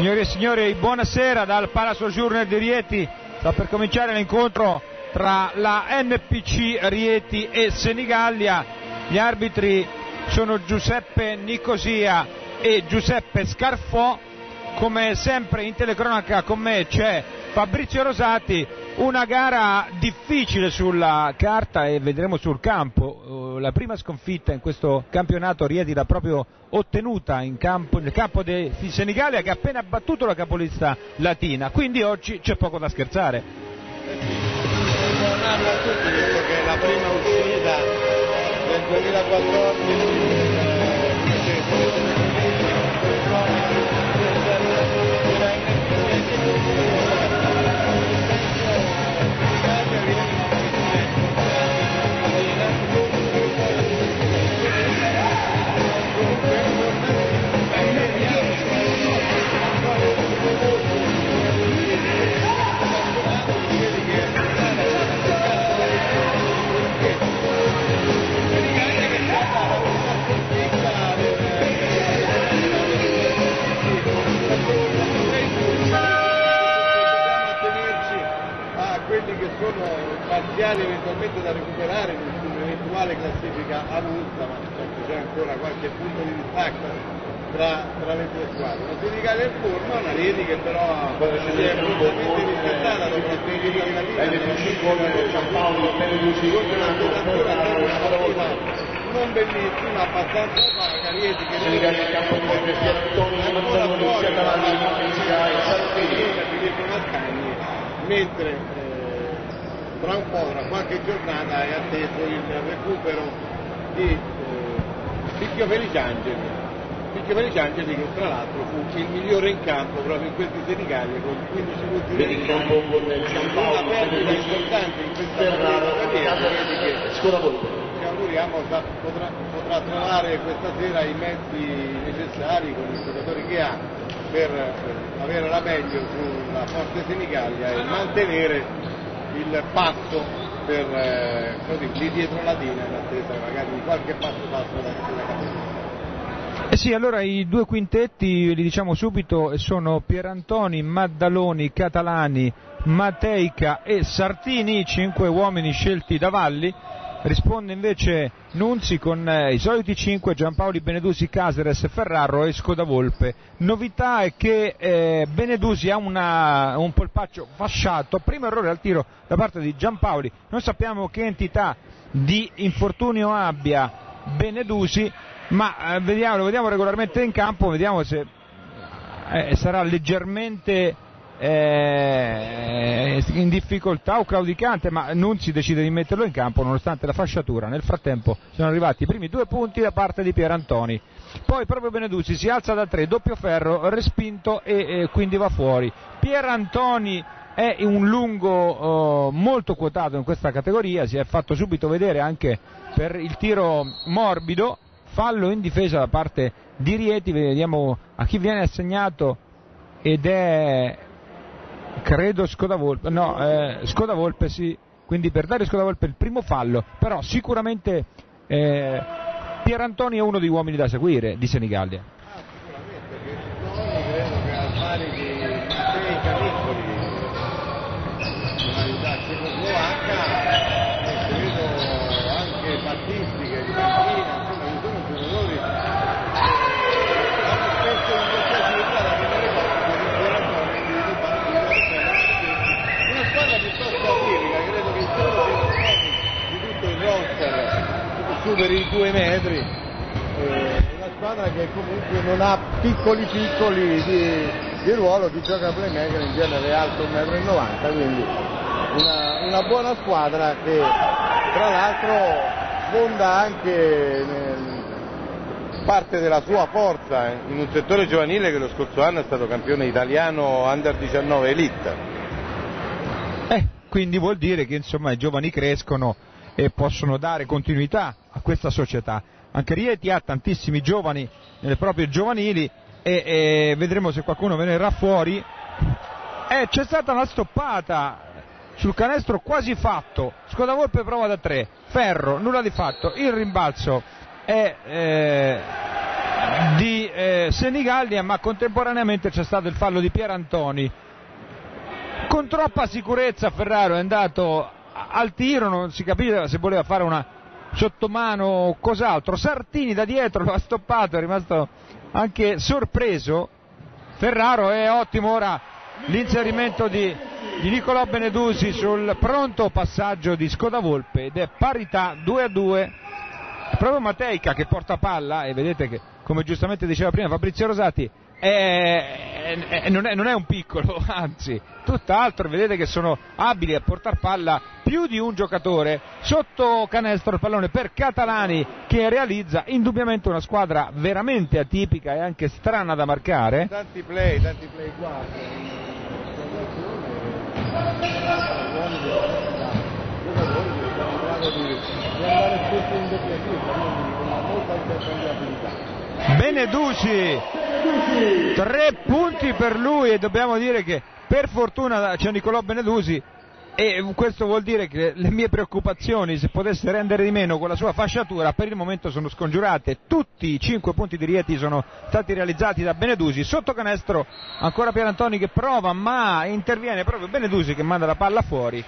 Signore e signori, buonasera dal Palazzo Journal di Rieti. Sta per cominciare l'incontro tra la NPC Rieti e Senigallia. Gli arbitri sono Giuseppe Nicosia e Giuseppe Scarfò. Come sempre in telecronaca con me c'è Fabrizio Rosati, una gara difficile sulla carta e vedremo sul campo. La prima sconfitta in questo campionato Rieti l'ha proprio ottenuta in campo, nel campo di Senigallia che ha appena battuto la capolista latina, quindi oggi c'è poco da scherzare. Buonanno a tutti, visto che la prima uscita del 2024 sono parziali eventualmente da recuperare in un'eventuale classifica avulsa, ma certo c'è ancora qualche punto di distacco tra, tra le due squadre. La Senigallia è in forma, una Rieti che però si è completamente rispettata dopo la della Liga, non bellissima, abbastanza opaca, Rieti che ancora fuori Filippo Mascagni, mentre eh, tra un po', tra qualche giornata è atteso il recupero di eh, Picchio Feliciangeli. Picchio Feliciangeli che tra l'altro fu il migliore in campo proprio in questi Senigallia con 15 punti di una perdita importante in questa partita che ci auguriamo potrà, potrà trovare questa sera i mezzi necessari con i giocatori che ha per avere la meglio sulla forte Senigallia e mantenere il passo per eh, così, lì dietro la Dina in attesa magari di qualche passo passo da, da capire. Eh sì, allora i due quintetti, li diciamo subito, sono Pierantoni, Maddaloni, Catalani, Mateica e Sartini, cinque uomini scelti da Valli. Risponde invece Nunzi con eh, i soliti cinque, Giampaoli, Benedusi, Caseres, Ferraro e Scodavolpe. Novità è che eh, Benedusi ha una- un polpaccio fasciato, primo errore al tiro da parte di Giampaoli, non sappiamo che entità di infortunio abbia Benedusi, ma eh, vediamo, lo vediamo regolarmente in campo, vediamo se eh, sarà leggermente eh, in difficoltà o claudicante, ma Nunzi decide di metterlo in campo nonostante la fasciatura. Nel frattempo sono arrivati i primi due punti da parte di Pierantoni. Poi proprio Beneduzzi si alza da tre, doppio ferro, respinto e eh, quindi va fuori. Pierantoni è un lungo eh, molto quotato in questa categoria, si è fatto subito vedere anche per il tiro morbido, fallo in difesa da parte di Rieti, vediamo a chi viene assegnato ed è credo Scodavolpe, no, eh, Scodavolpe sì, quindi per dare Scodavolpe il primo fallo, però sicuramente eh, Pierantoni è uno degli uomini da seguire di Senigallia. Ah, sicuramente, Pierantoni credo che al pari di Mattei Canicoli, nazionalità cecoslovacca, e credo anche Battisti che è di Messina, insomma ci sono giocatori che hanno spesso l'iniziativa da tenere forte di Pierantoni e di Battisti. Una squadra piuttosto atletica, credo che il solo Pierantoni di tutto il roster superi i due metri eh, una squadra che comunque non ha piccoli piccoli di, di ruolo, chi gioca playmaker in genere è alto 1,90 m, quindi una, una buona squadra che tra l'altro sfonda anche nel- parte della sua forza in un settore giovanile che lo scorso anno è stato campione italiano under 19 elite. Eh, quindi vuol dire che insomma i giovani crescono e possono dare continuità a questa società. Anche Rieti ha tantissimi giovani nelle proprie giovanili e, e vedremo se qualcuno verrà fuori. Eh, c'è stata una stoppata sul canestro quasi fatto, Scodavolpe prova da tre, Ferro, nulla di fatto, il rimbalzo è eh, di eh, Senigallia, ma contemporaneamente c'è stato il fallo di Pierantoni. Con troppa sicurezza Ferraro è andato al tiro, non si capiva se voleva fare una sottomano o cos'altro. Sartini da dietro lo ha stoppato, è rimasto anche sorpreso. Ferraro è ottimo ora l'inserimento di, di Nicolò Benedusi sul pronto passaggio di Scoda Volpe ed è parità 2 a 2 proprio Mateica che porta palla e vedete che come giustamente diceva prima Fabrizio Rosati è, è, non, è, non, è, un piccolo, anzi, tutt'altro, vedete che sono abili a portare palla più di un giocatore. Sotto canestro il pallone per Catalani che realizza indubbiamente una squadra veramente atipica e anche strana da marcare. Tanti play, tanti play qua. Beneduci, tre punti per lui e dobbiamo dire che per fortuna c'è Nicolò Benedusi e questo vuol dire che le mie preoccupazioni se potesse rendere di meno con la sua fasciatura per il momento sono scongiurate. Tutti i cinque punti di Rieti sono stati realizzati da Benedusi sotto canestro ancora Pierantoni che prova ma interviene proprio Benedusi che manda la palla fuori.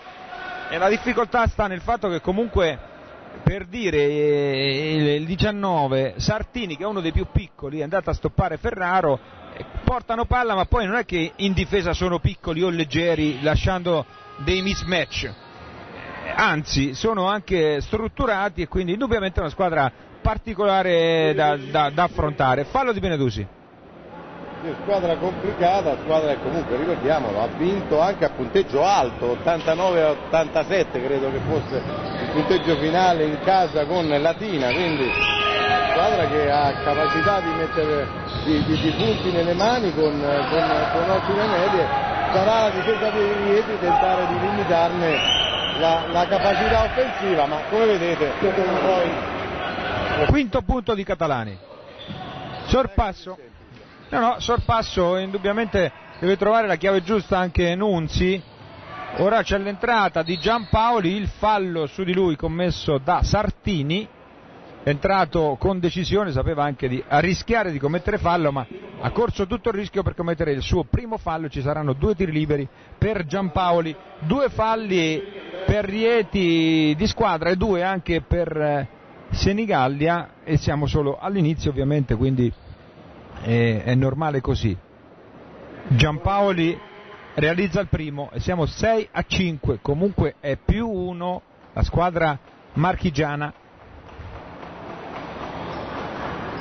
E la difficoltà sta nel fatto che comunque per dire eh, il 19 Sartini che è uno dei più piccoli è andato a stoppare Ferraro eh, portano palla ma poi non è che in difesa sono piccoli o leggeri lasciando dei mismatch. Eh, anzi sono anche strutturati e quindi indubbiamente è una squadra particolare da, da, da affrontare. Fallo di Benedusi squadra complicata, squadra che comunque ricordiamolo ha vinto anche a punteggio alto, 89-87 credo che fosse il punteggio finale in casa con Latina, quindi squadra che ha capacità di mettere di, di, di punti nelle mani con, con, con ottime medie, sarà la difesa dei Rieti tentare di limitarne la, la capacità offensiva, ma come vedete poi... Quinto punto di Catalani. Sorpasso. No, no, sorpasso, indubbiamente deve trovare la chiave giusta anche Nunzi. Ora c'è l'entrata di Giampaoli, il fallo su di lui commesso da Sartini, entrato con decisione, sapeva anche di rischiare di commettere fallo, ma ha corso tutto il rischio per commettere il suo primo fallo, ci saranno due tiri liberi per Giampaoli, due falli per Rieti di squadra e due anche per eh, Senigallia. E siamo solo all'inizio ovviamente, quindi è, è normale così. Giampaoli realizza il primo e siamo 6 a 5, comunque è più 1 la squadra marchigiana.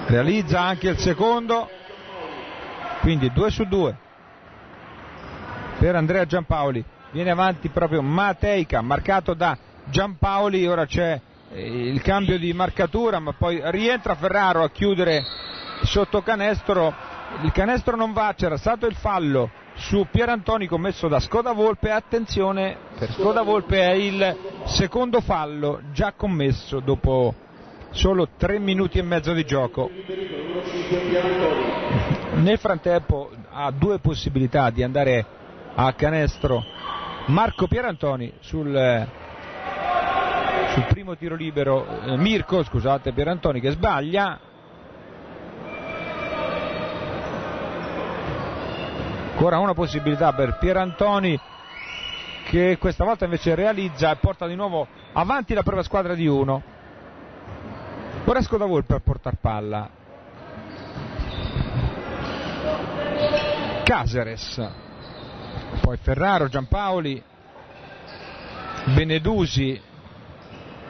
Realizza anche il secondo, quindi 2 su 2 per Andrea Giampaoli. Viene avanti proprio Mateica, marcato da Giampaoli, ora c'è eh, il cambio di marcatura, ma poi rientra Ferraro a chiudere sotto canestro, il canestro non va, c'era stato il fallo su Pierantoni commesso da Scoda Volpe, attenzione, per Scoda Volpe è il secondo fallo già commesso dopo solo tre minuti e mezzo di gioco. Nel frattempo ha due possibilità di andare a canestro Marco Pierantoni sul, sul primo tiro libero, eh, Mirko scusate Pierantoni che sbaglia, ancora una possibilità per Pierantoni che questa volta invece realizza e porta di nuovo avanti la propria squadra di uno. Ora Scoda Volpe a portar palla. Caseres. Poi Ferraro, Giampaoli. Benedusi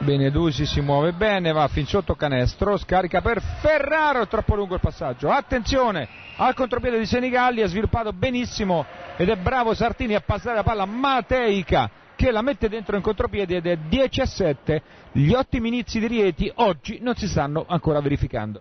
Benedusi si muove bene, va fin sotto canestro, scarica per Ferraro, troppo lungo il passaggio. Attenzione al contropiede di Senigalli, ha sviluppato benissimo ed è bravo Sartini a passare la palla Mateica che la mette dentro in contropiede ed è 10 a 7. Gli ottimi inizi di Rieti oggi non si stanno ancora verificando.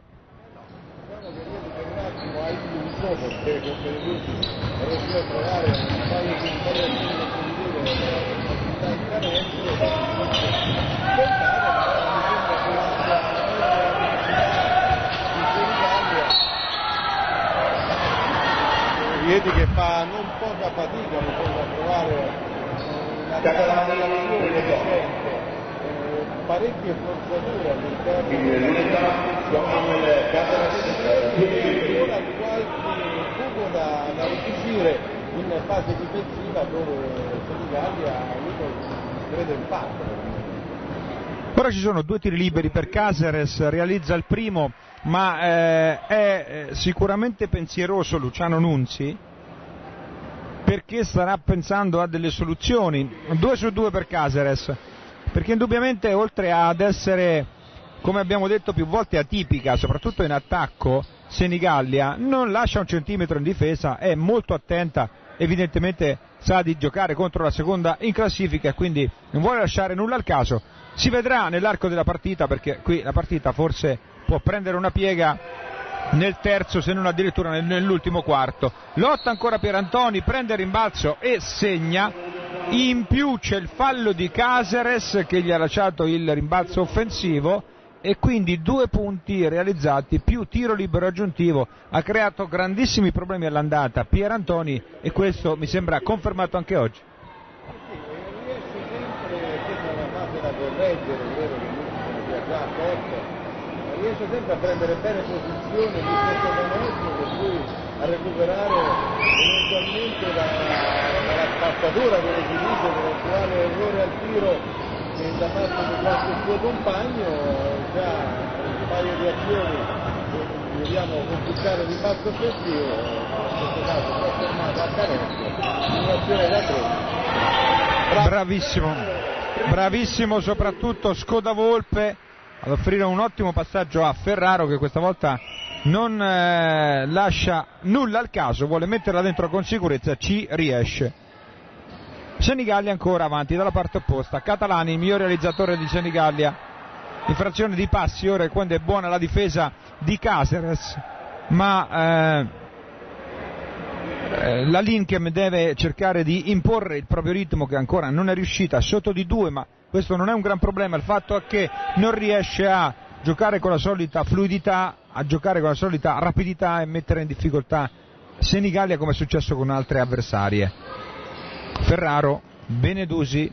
Rieti che fa non poca fatica mi sembra a trovare una decisione decente parecchie forzature all'interno e ora qualche buco da, da ricucire in fase difensiva dove Senigalli ha avuto credo in parte Ora ci sono due tiri liberi per Caceres, realizza il primo, ma eh, è eh, sicuramente pensieroso Luciano Nunzi perché starà pensando a delle soluzioni. 2 su 2 per Caceres, perché indubbiamente oltre ad essere, come abbiamo detto più volte, atipica, soprattutto in attacco, Senigallia non lascia un centimetro in difesa, è molto attenta, evidentemente sa di giocare contro la seconda in classifica e quindi non vuole lasciare nulla al caso. Si vedrà nell'arco della partita perché qui la partita forse può prendere una piega nel terzo se non addirittura nell'ultimo quarto. Lotta ancora Pierantoni, prende il rimbalzo e segna. In più c'è il fallo di Caseres che gli ha lasciato il rimbalzo offensivo e quindi due punti realizzati più tiro libero aggiuntivo ha creato grandissimi problemi all'andata Pierantoni e questo mi sembra confermato anche oggi. riesce sempre a prendere bene posizione di questo canestro per cui a recuperare eventualmente la, la spazzatura dell'equilibrio, dell'eventuale errore al tiro da parte di qualche suo compagno, già un paio di azioni vediamo conquistare il passo offensivo, in questo caso trasformato a canestro, un'azione da tre. Bravissimo, bravissimo soprattutto Scoda Volpe ad offrire un ottimo passaggio a Ferraro che questa volta non eh, lascia nulla al caso, vuole metterla dentro con sicurezza, ci riesce. Senigallia ancora avanti dalla parte opposta, Catalani il miglior realizzatore di Senigallia, infrazione di passi, ora quando è buona la difesa di Caceres, ma eh, eh, la Linkem deve cercare di imporre il proprio ritmo che ancora non è riuscita, sotto di due, ma questo non è un gran problema, il fatto è che non riesce a giocare con la solita fluidità, a giocare con la solita rapidità e mettere in difficoltà Senigallia come è successo con altre avversarie. Ferraro, Benedusi,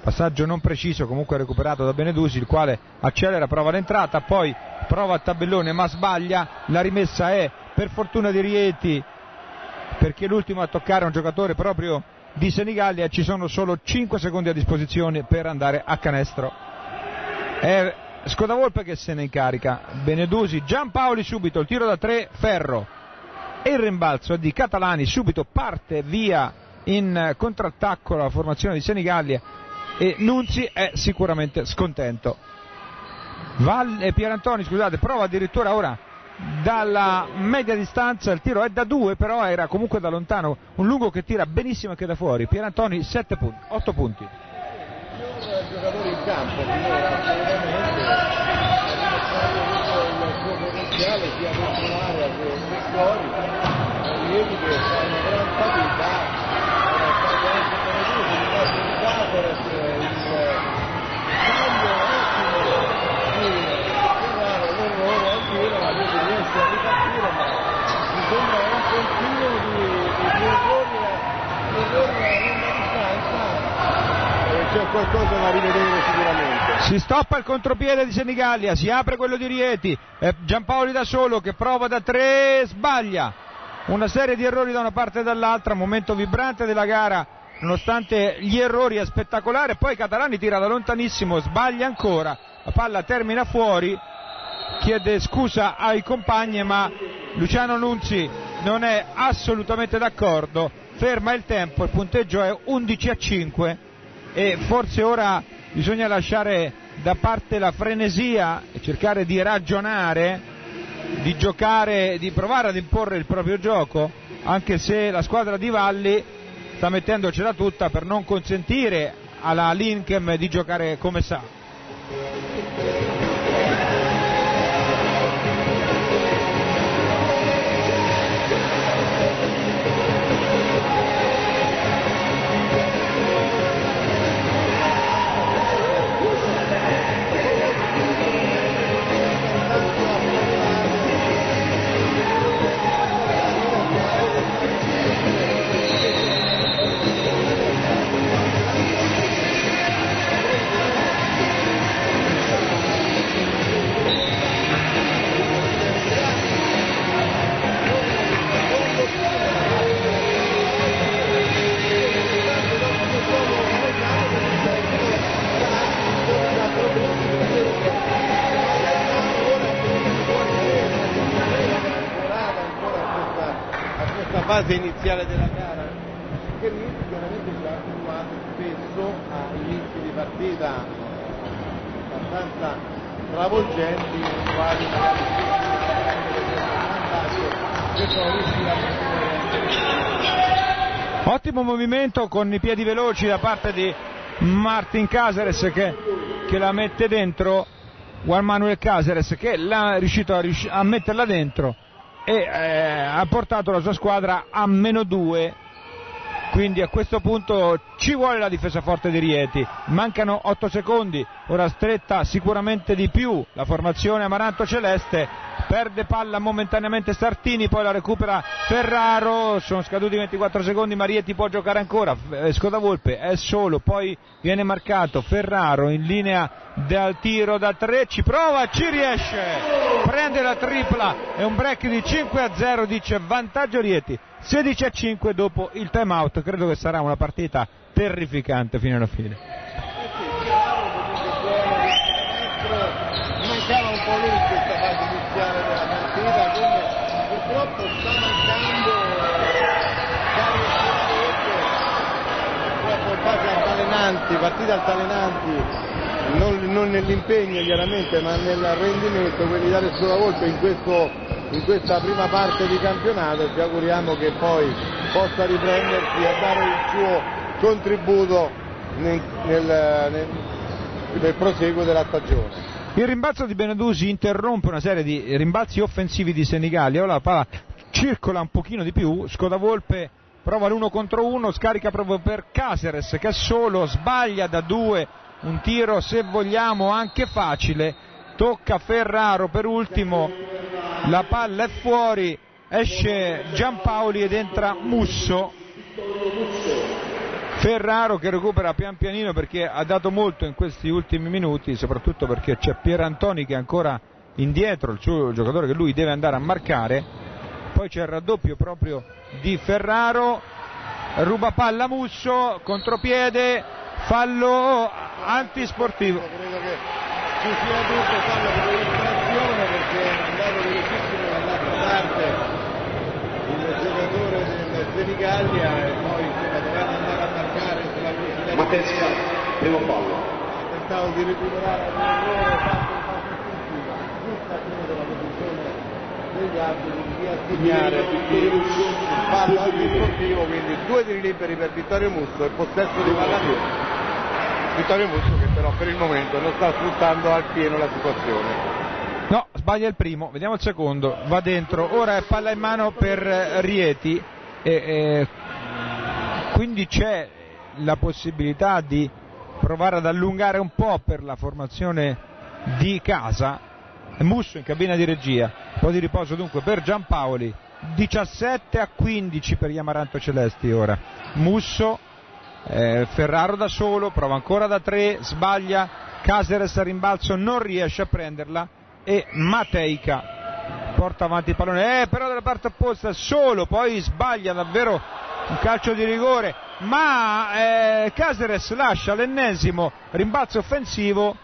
passaggio non preciso comunque recuperato da Benedusi il quale accelera, prova l'entrata, poi prova il tabellone ma sbaglia, la rimessa è per fortuna di Rieti perché l'ultimo a toccare un giocatore proprio di Senigallia ci sono solo 5 secondi a disposizione per andare a canestro. È Scodavolpe che se ne incarica, Benedusi, Giampaoli subito, il tiro da 3, Ferro e il rimbalzo di Catalani subito parte via in contrattacco la formazione di Senigallia e Nunzi è sicuramente scontento. Valle, Pierantoni scusate, prova addirittura ora dalla media distanza, il tiro è da due, però era comunque da lontano, un lungo che tira benissimo anche da fuori. Pierantoni 7 punti, 8 punti. Il giocatore in campo, finora assolutamente il suo potenziale sia dentro l'area che fuori, Rieti che fa una gran fatica, sta anche come dire, il passo di Caceres, il riesce a ripartire ma mi sembra un continuo di, di, di errori, di errori a lunga distanza e c'è qualcosa da rivedere sicuramente. Si stoppa il contropiede di Senigallia, si apre quello di Rieti, è Giampaoli da solo che prova da tre, sbaglia. Una serie di errori da una parte e dall'altra, momento vibrante della gara, nonostante gli errori è spettacolare, poi Catalani tira da lontanissimo, sbaglia ancora, la palla termina fuori, chiede scusa ai compagni ma Luciano Nunzi non è assolutamente d'accordo, ferma il tempo, il punteggio è 11 a 5 e forse ora bisogna lasciare da parte la frenesia e cercare di ragionare, di giocare, di provare ad imporre il proprio gioco, anche se la squadra di Valli sta mettendocela tutta per non consentire alla Linkem di giocare come sa. Iniziale della gara. Che Rieti chiaramente ci ha abituato spesso a inizi di partita abbastanza travolgenti quali mantenere Ottimo movimento con i piedi veloci da parte di Martin Caceres che, che la mette dentro, Juan Manuel Caceres che l'ha riuscito a, a metterla dentro e eh, ha portato la sua squadra a meno 2 quindi a questo punto ci vuole la difesa forte di Rieti. Mancano 8 secondi ora stretta sicuramente di più la formazione Amaranto Celeste. Perde palla momentaneamente Sartini poi la recupera Ferraro. Sono scaduti 24 secondi ma Rieti può giocare ancora. Eh, Scodavolpe è solo poi viene marcato Ferraro in linea dal tiro da 3 ci prova ci riesce. Prende la tripla è un break di 5 a 0 dice vantaggio Rieti 16 a 5 dopo il time out. Credo che sarà una partita terrificante fino alla fine. Mancava un po' in questa fase iniziale della partita quindi purtroppo sta mancando Dario Schiavolpe purtroppo in fase altalenanti partite altalenanti non, non nell'impegno chiaramente ma nel rendimento quelli di Dario Schiavolpe in questo in questa prima parte di campionato e ci auguriamo che poi possa riprendersi e dare il suo contributo nel, nel, nel, proseguo della stagione. Il rimbalzo di Benedusi interrompe una serie di rimbalzi offensivi di Senigallia, ora la palla circola un pochino di più, Scodavolpe prova l'uno contro uno, scarica proprio per Caceres che è solo, sbaglia da due, un tiro se vogliamo anche facile, tocca Ferraro per ultimo, la palla è fuori, esce Giampaoli ed entra Musso. Ferraro che recupera pian pianino perché ha dato molto in questi ultimi minuti, soprattutto perché c'è Pierantoni che è ancora indietro, il suo giocatore che lui deve andare a marcare. Poi c'è il raddoppio proprio di Ferraro, ruba palla Musso, contropiede, fallo antisportivo. Credo che ci sia tutto fallo per illustrazione perché è andato velocissimo dall'altra parte il giocatore del Senigallia e poi doveva andare a marcare sulla velocità Matesca, primo fallo. ha tentato di recuperare un errore fatto in fase offensiva giusto a fine della posizione degli arbitri di assegnare il fallo antisportivo quindi due tiri liberi per Vittorio Musso e possesso di palla Vittorio Musso che però per il momento non sta sfruttando al pieno la situazione. No, sbaglia il primo, vediamo il secondo, va dentro, ora è palla in mano per Rieti e, e quindi c'è la possibilità di provare ad allungare un po' per la formazione di casa. Musso in cabina di regia, un po' di riposo dunque per Giampaoli, 17 a 15 per gli Amaranto Celesti ora. Musso, eh, Ferraro da solo, prova ancora da 3, sbaglia, Caseres a rimbalzo non riesce a prenderla e Mateica porta avanti il pallone, eh, però dalla parte opposta solo, poi sbaglia davvero un calcio di rigore, ma eh, Caseres lascia l'ennesimo rimbalzo offensivo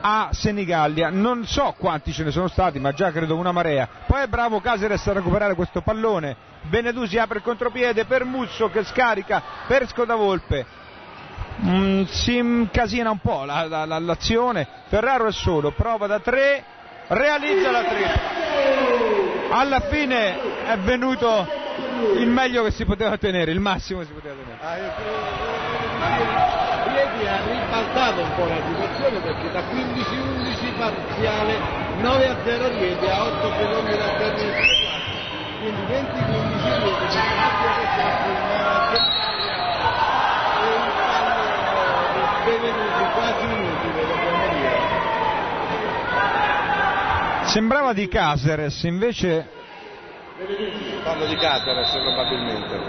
a Senigallia, non so quanti ce ne sono stati, ma già credo una marea. Poi è bravo Caseres a recuperare questo pallone. Benedusi apre il contropiede per Musso che scarica per Scodavolpe. Mm, si incasina un po' la, la, la, l'azione. Ferraro è solo, prova da tre, realizza la tripla. Alla fine è venuto il meglio che si poteva tenere, il massimo che si poteva tenere. Ah, Rieti ha ribaltato un po' la situazione perché da 15-11 parziale 9 a 0 Rieti a 8 secondi dal termine quindi 20-15 Rieti per il possesso il 9 a 0 e un fallo benvenuti quasi inutile dobbiamo dire Sembrava di Caseres, invece fallo di Caceres probabilmente.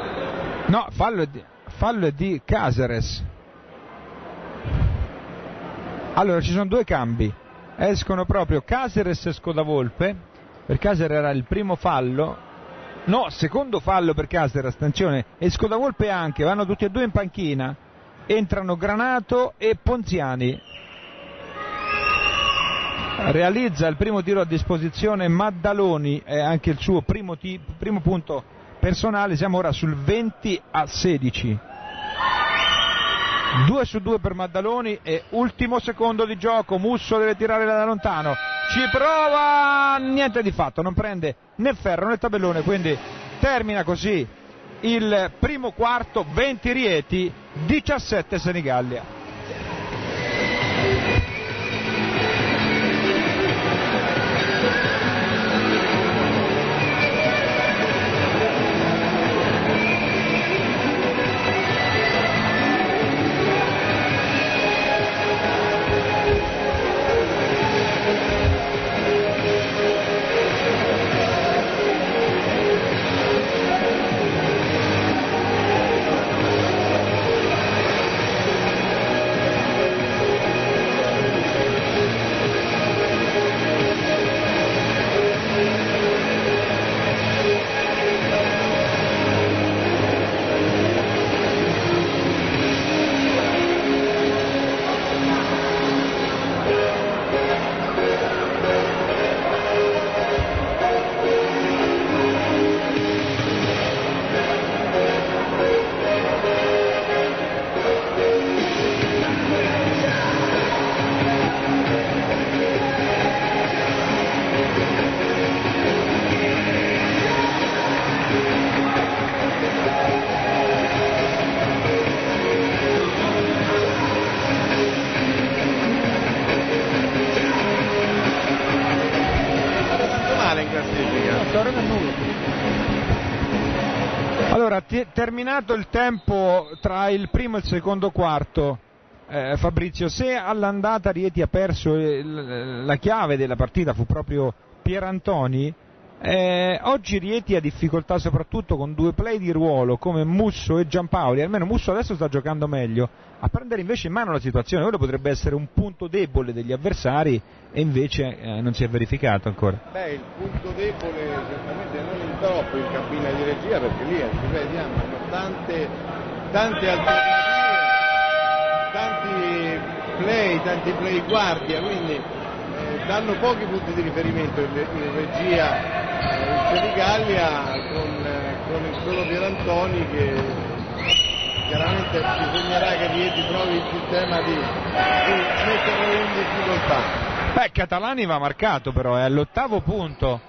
No, fallo è di, fallo di Caseres. Allora ci sono due cambi, escono proprio Caseres e Scodavolpe, per Caseres era il primo fallo, no, secondo fallo per Caseres, attenzione, e Scodavolpe anche, vanno tutti e due in panchina, entrano Granato e Ponziani. Realizza il primo tiro a disposizione Maddaloni, è anche il suo primo, ti- primo punto per personale, siamo ora sul 20 a 16. 2 su 2 per Maddaloni e ultimo secondo di gioco, Musso deve tirare da lontano, ci prova, niente di fatto, non prende né ferro né tabellone, quindi termina così il primo quarto, 20 Rieti, 17 Senigallia. Terminato il tempo tra il primo e il secondo quarto, eh, Fabrizio, se all'andata Rieti ha perso il- la chiave della partita fu proprio Pierantoni, eh, oggi Rieti ha difficoltà soprattutto con due play di ruolo come Musso e Giampaoli, almeno Musso adesso sta giocando meglio, a prendere invece in mano la situazione, quello potrebbe essere un punto debole degli avversari e invece eh, non si è verificato ancora. Beh, il punto debole certamente non in troppo in cabina di regia perché lì, eh, hanno tante, tante alternative, tanti play, tanti play guardia, quindi eh, danno pochi punti di riferimento in, in regia eh, in Senigallia con, eh, con il solo Pierantoni che chiaramente bisognerà che Rieti trovi il sistema di, di metterlo in difficoltà. Beh, Catalani va marcato però, è all'ottavo punto,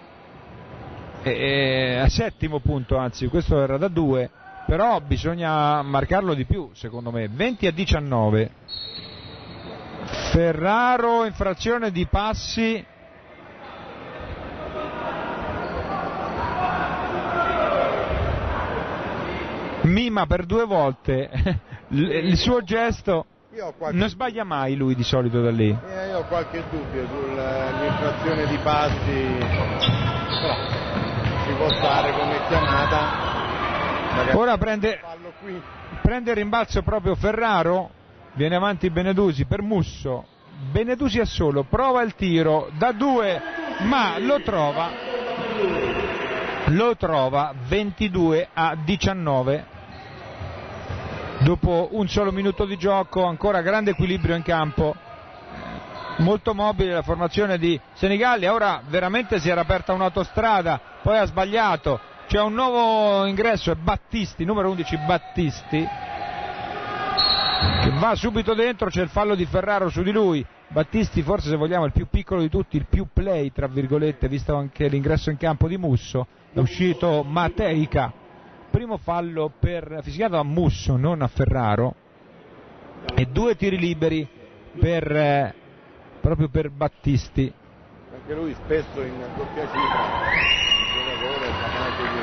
e, e- a settimo punto anzi, questo era da due, però bisogna marcarlo di più secondo me, 20 a 19. Ferraro, infrazione di passi. Mima per due volte il suo gesto, qualche non sbaglia mai lui di solito da lì. Eh, io ho qualche dubbio sull'infrazione di passi, però ci può stare come chiamata. Magari Ora prende, prende il rimbalzo proprio Ferraro, viene avanti Benedusi per Musso, Benedusi è solo, prova il tiro da due, ma lo trova, lo trova 22 a 19. Dopo un solo minuto di gioco, ancora grande equilibrio in campo, molto mobile la formazione di Senigallia, ora veramente si era aperta un'autostrada, poi ha sbagliato, c'è un nuovo ingresso, è Battisti, numero 11 Battisti, che va subito dentro, c'è il fallo di Ferraro su di lui, Battisti forse se vogliamo il più piccolo di tutti, il più play tra virgolette, visto anche l'ingresso in campo di Musso, è uscito Mateica, primo fallo per, fischiato a Musso, non a Ferraro, e due tiri liberi per, eh, proprio per Battisti. Anche lui spesso in doppia cifra, un giocatore capace di,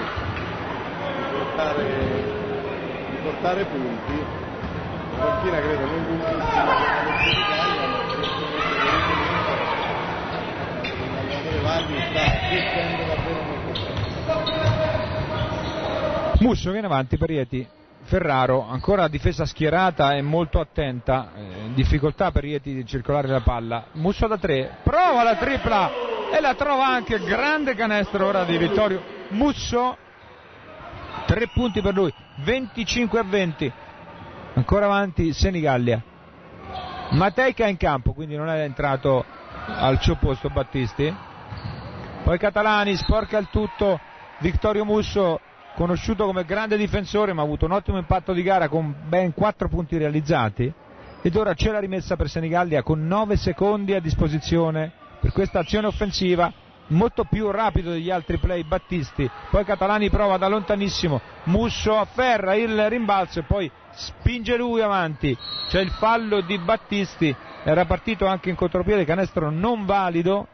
di portare, di portare punti. La panchina credo non la l'allenatore Valli sta gestendo davvero molto bene. Musso viene avanti per Rieti. Ferraro, ancora difesa schierata e molto attenta, eh, difficoltà per Rieti di circolare la palla. Musso da tre, prova la tripla e la trova anche, grande canestro ora di Vittorio Musso. Tre punti per lui, 25 a 20. Ancora avanti Senigallia. Mateica in campo, quindi non è entrato al suo posto Battisti. Poi Catalani sporca il tutto, Vittorio Musso conosciuto come grande difensore ma ha avuto un ottimo impatto di gara con ben 4 punti realizzati. Ed ora c'è la rimessa per Senigallia con 9 secondi a disposizione per questa azione offensiva molto più rapido degli altri play Battisti, poi Catalani prova da lontanissimo, Musso afferra il rimbalzo e poi spinge lui avanti, c'è il fallo di Battisti, era partito anche in contropiede, canestro non valido,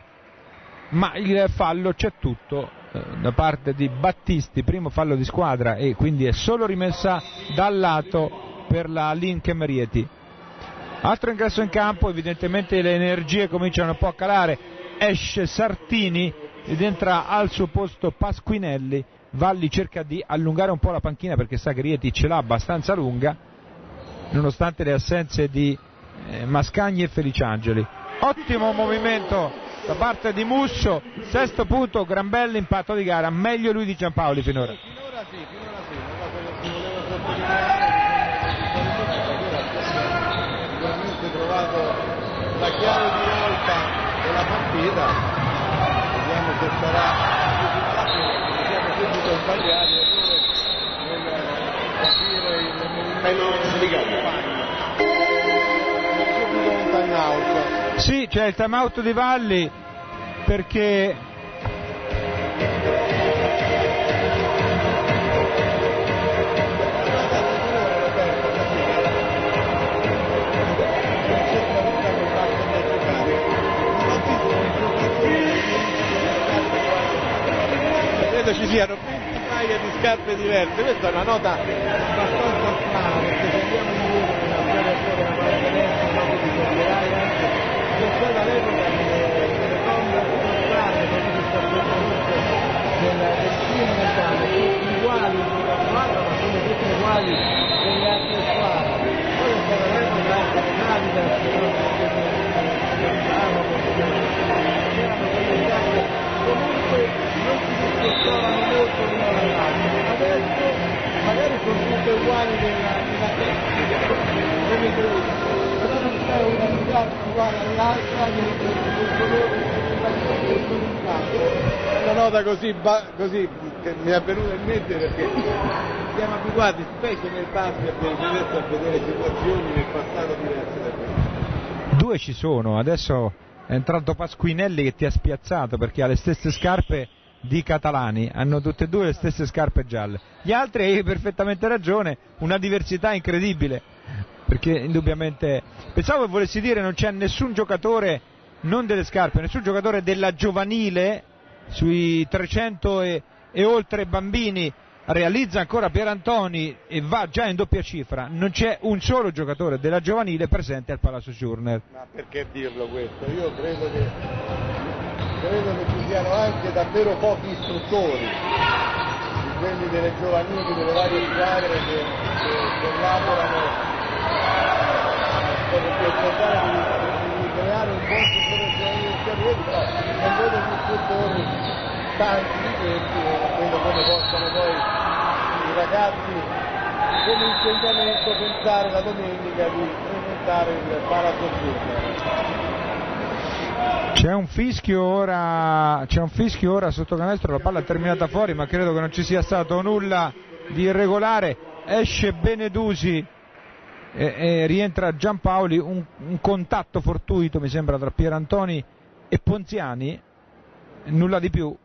ma il fallo c'è tutto da parte di Battisti, primo fallo di squadra e quindi è solo rimessa dal lato per la Linkem Rieti. Altro ingresso in campo, evidentemente le energie cominciano un po' a calare, esce Sartini ed entra al suo posto Pasquinelli, Valli cerca di allungare un po' la panchina perché sa che Rieti ce l'ha abbastanza lunga, nonostante le assenze di eh, Mascagni e Feliciangeli. Ottimo movimento da parte di Musso, sesto punto, gran bel impatto di gara, meglio lui di Giampaoli finora. Finora sì, finora sì, una cosa che volevo sottolineare sicuramente trovato la chiave di volta della partita, vediamo se sarà ci siamo subito sbagliati nel capire il movimento di gara. subito un time out. Sì, c'è il time out di Valli perché credo ci siano 20 paia di scarpe diverse, questa è una nota abbastanza strana perché se nella storia ancora la parte destra, dopo Corriere anche, c'è stata l'epoca delle, sta tutto del, del team mentale, tutti uguali sulla squadra, ma sono tutti uguali delle altre squadre. Poi è stata l'epoca anche dell'Adidas, no? che pensavano, c'erano quelle scarpe comunque non si discostavano molto l'una dall'altra. Adesso magari sono tutte uguali della tecnica, come non c'è una scarpa uguale all'altra colore una nota così, così che mi è venuta in mente perché siamo abituati specie nel basket a vedere situazioni nel passato diverse da queste. due ci sono, adesso è entrato Pasquinelli che ti ha spiazzato perché ha le stesse scarpe di Catalani, hanno tutte e due le stesse scarpe gialle. Gli altri hai perfettamente ragione, una diversità incredibile, perché indubbiamente pensavo che volessi dire non c'è nessun giocatore non delle scarpe, nessun giocatore della giovanile sui 300 e, e oltre bambini realizza ancora Pierantoni e va già in doppia cifra, non c'è un solo giocatore della giovanile presente al Palazzo Journer. Ma perché dirlo questo? Io credo che, credo che ci siano anche davvero pochi istruttori, di quelli delle giovanili, delle varie squadre che, che collaborano per cercare di, di creare un buon futuro però non vedo gli istruttori tanti e vedo come possano poi i ragazzi come insegnamento pensare la domenica di frequentare il Giurno. C'è un fischio ora, c'è un fischio ora sotto canestro, la palla è terminata fuori, ma credo che non ci sia stato nulla di irregolare. Esce Benedusi e, e rientra Giampaoli, un, un contatto fortuito mi sembra tra Pierantoni e Ponziani, nulla di più,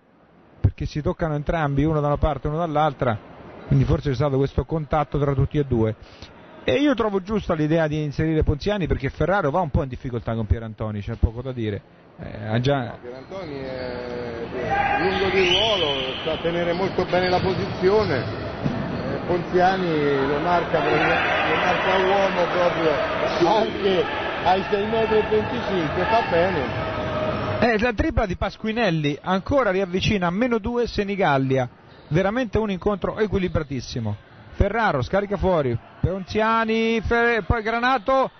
perché si toccano entrambi, uno da una parte e uno dall'altra, quindi forse c'è stato questo contatto tra tutti e due. E io trovo giusta l'idea di inserire Ponziani perché Ferraro va un po' in difficoltà con Pierantoni, c'è poco da dire. Eh, già... Pierantoni è lungo di ruolo, sa tenere molto bene la posizione, eh, Ponziani lo marca, lo marca uomo proprio anche ai 6,25 metri, fa bene. Eh, la tripla di Pasquinelli ancora riavvicina a meno 2 Senigallia, veramente un incontro equilibratissimo. Ferraro scarica fuori, Peonziani, Fer- poi Granato,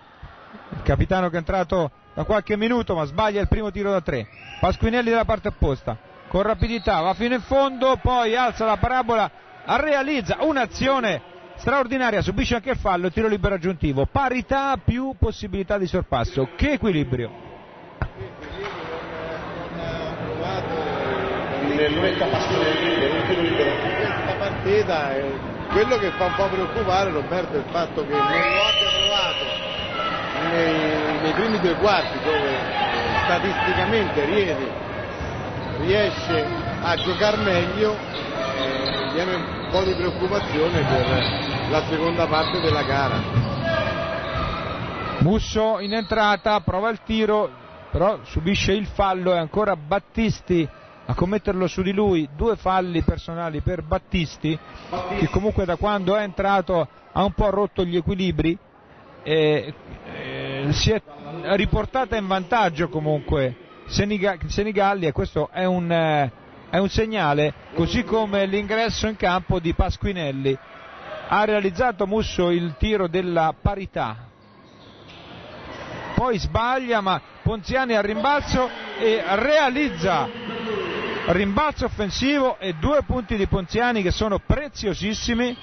il capitano che è entrato da qualche minuto ma sbaglia il primo tiro da tre. Pasquinelli dalla parte opposta, con rapidità va fino in fondo, poi alza la parabola, realizza un'azione straordinaria, subisce anche il fallo, tiro libero aggiuntivo, parità più possibilità di sorpasso, che equilibrio. questa partita è quello che fa un po' preoccupare Roberto è il fatto che non lo abbia trovato nei, nei primi due quarti dove eh, statisticamente Riedi riesce a giocare meglio viene un po' di preoccupazione per la seconda parte della gara. Musso in entrata, prova il tiro, però subisce il fallo e ancora Battisti a commetterlo su di lui, due falli personali per Battisti che comunque da quando è entrato ha un po' rotto gli equilibri e, e si è riportata in vantaggio comunque. Seniga- Senigallia e questo è un, eh, è un segnale, così come l'ingresso in campo di Pasquinelli. Ha realizzato Musso il tiro della parità, poi sbaglia ma Ponziani al rimbalzo e realizza rimbalzo offensivo e due punti di Ponziani che sono preziosissimi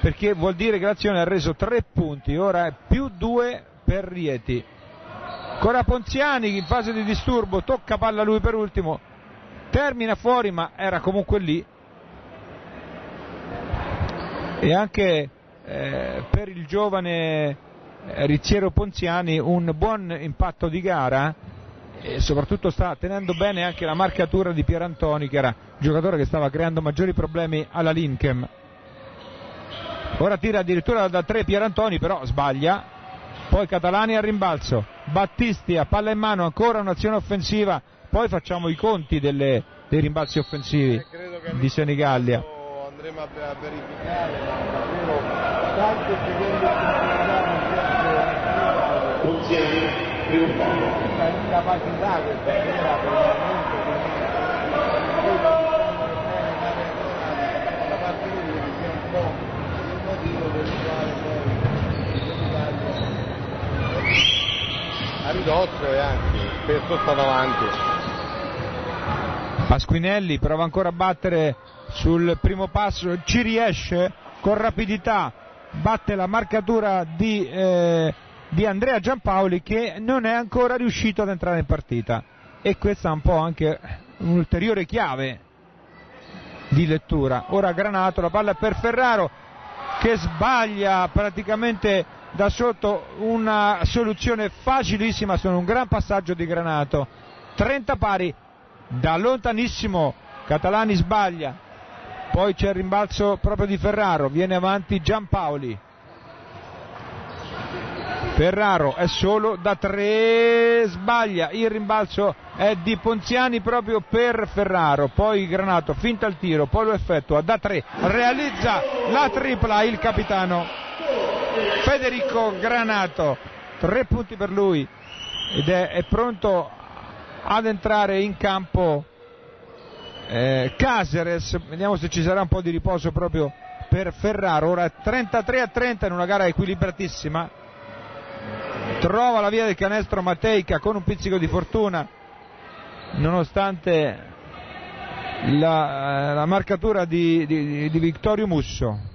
perché vuol dire che l'azione ha reso tre punti, ora è più due per Rieti. Ancora Ponziani in fase di disturbo, tocca palla lui per ultimo, termina fuori ma era comunque lì. E anche eh, per il giovane eh, Rizziero Ponziani un buon impatto di gara e soprattutto sta tenendo bene anche la marcatura di Pierantoni che era un giocatore che stava creando maggiori problemi alla Linkem. Ora tira addirittura da 3 Pierantoni però sbaglia, poi Catalani al rimbalzo, Battisti a palla in mano, ancora un'azione offensiva, poi facciamo i conti delle, dei rimbalzi offensivi Eh, di Senigallia. andremo a verificare davvero quanti secondi utilizzare Ponziani, primo fallo. questa incapacità questa sera per il momento da parte lui sia un po' il motivo per il quale poi a ridosso e anche spesso sta davanti Pasquinelli prova ancora a battere sul primo passo, ci riesce con rapidità, batte la marcatura di, eh, di Andrea Giampaoli che non è ancora riuscito ad entrare in partita e questa è un po' anche un'ulteriore chiave di lettura. Ora Granato, la palla per Ferraro che sbaglia praticamente da sotto una soluzione facilissima, sono un gran passaggio di Granato. 30 pari da lontanissimo Catalani sbaglia, poi c'è il rimbalzo proprio di Ferraro, viene avanti Giampaoli. Ferraro è solo da tre, sbaglia, il rimbalzo è di Ponziani proprio per Ferraro, poi Granato finta il tiro, poi lo effettua da tre, realizza la tripla il capitano Federico Granato, tre punti per lui ed è, è pronto ad entrare in campo eh, Caceres, vediamo se ci sarà un po' di riposo proprio per Ferraro, ora è 33 a 30 in una gara equilibratissima, trova la via del canestro Mateica con un pizzico di fortuna, nonostante la, la marcatura di, di, di Vittorio Musso.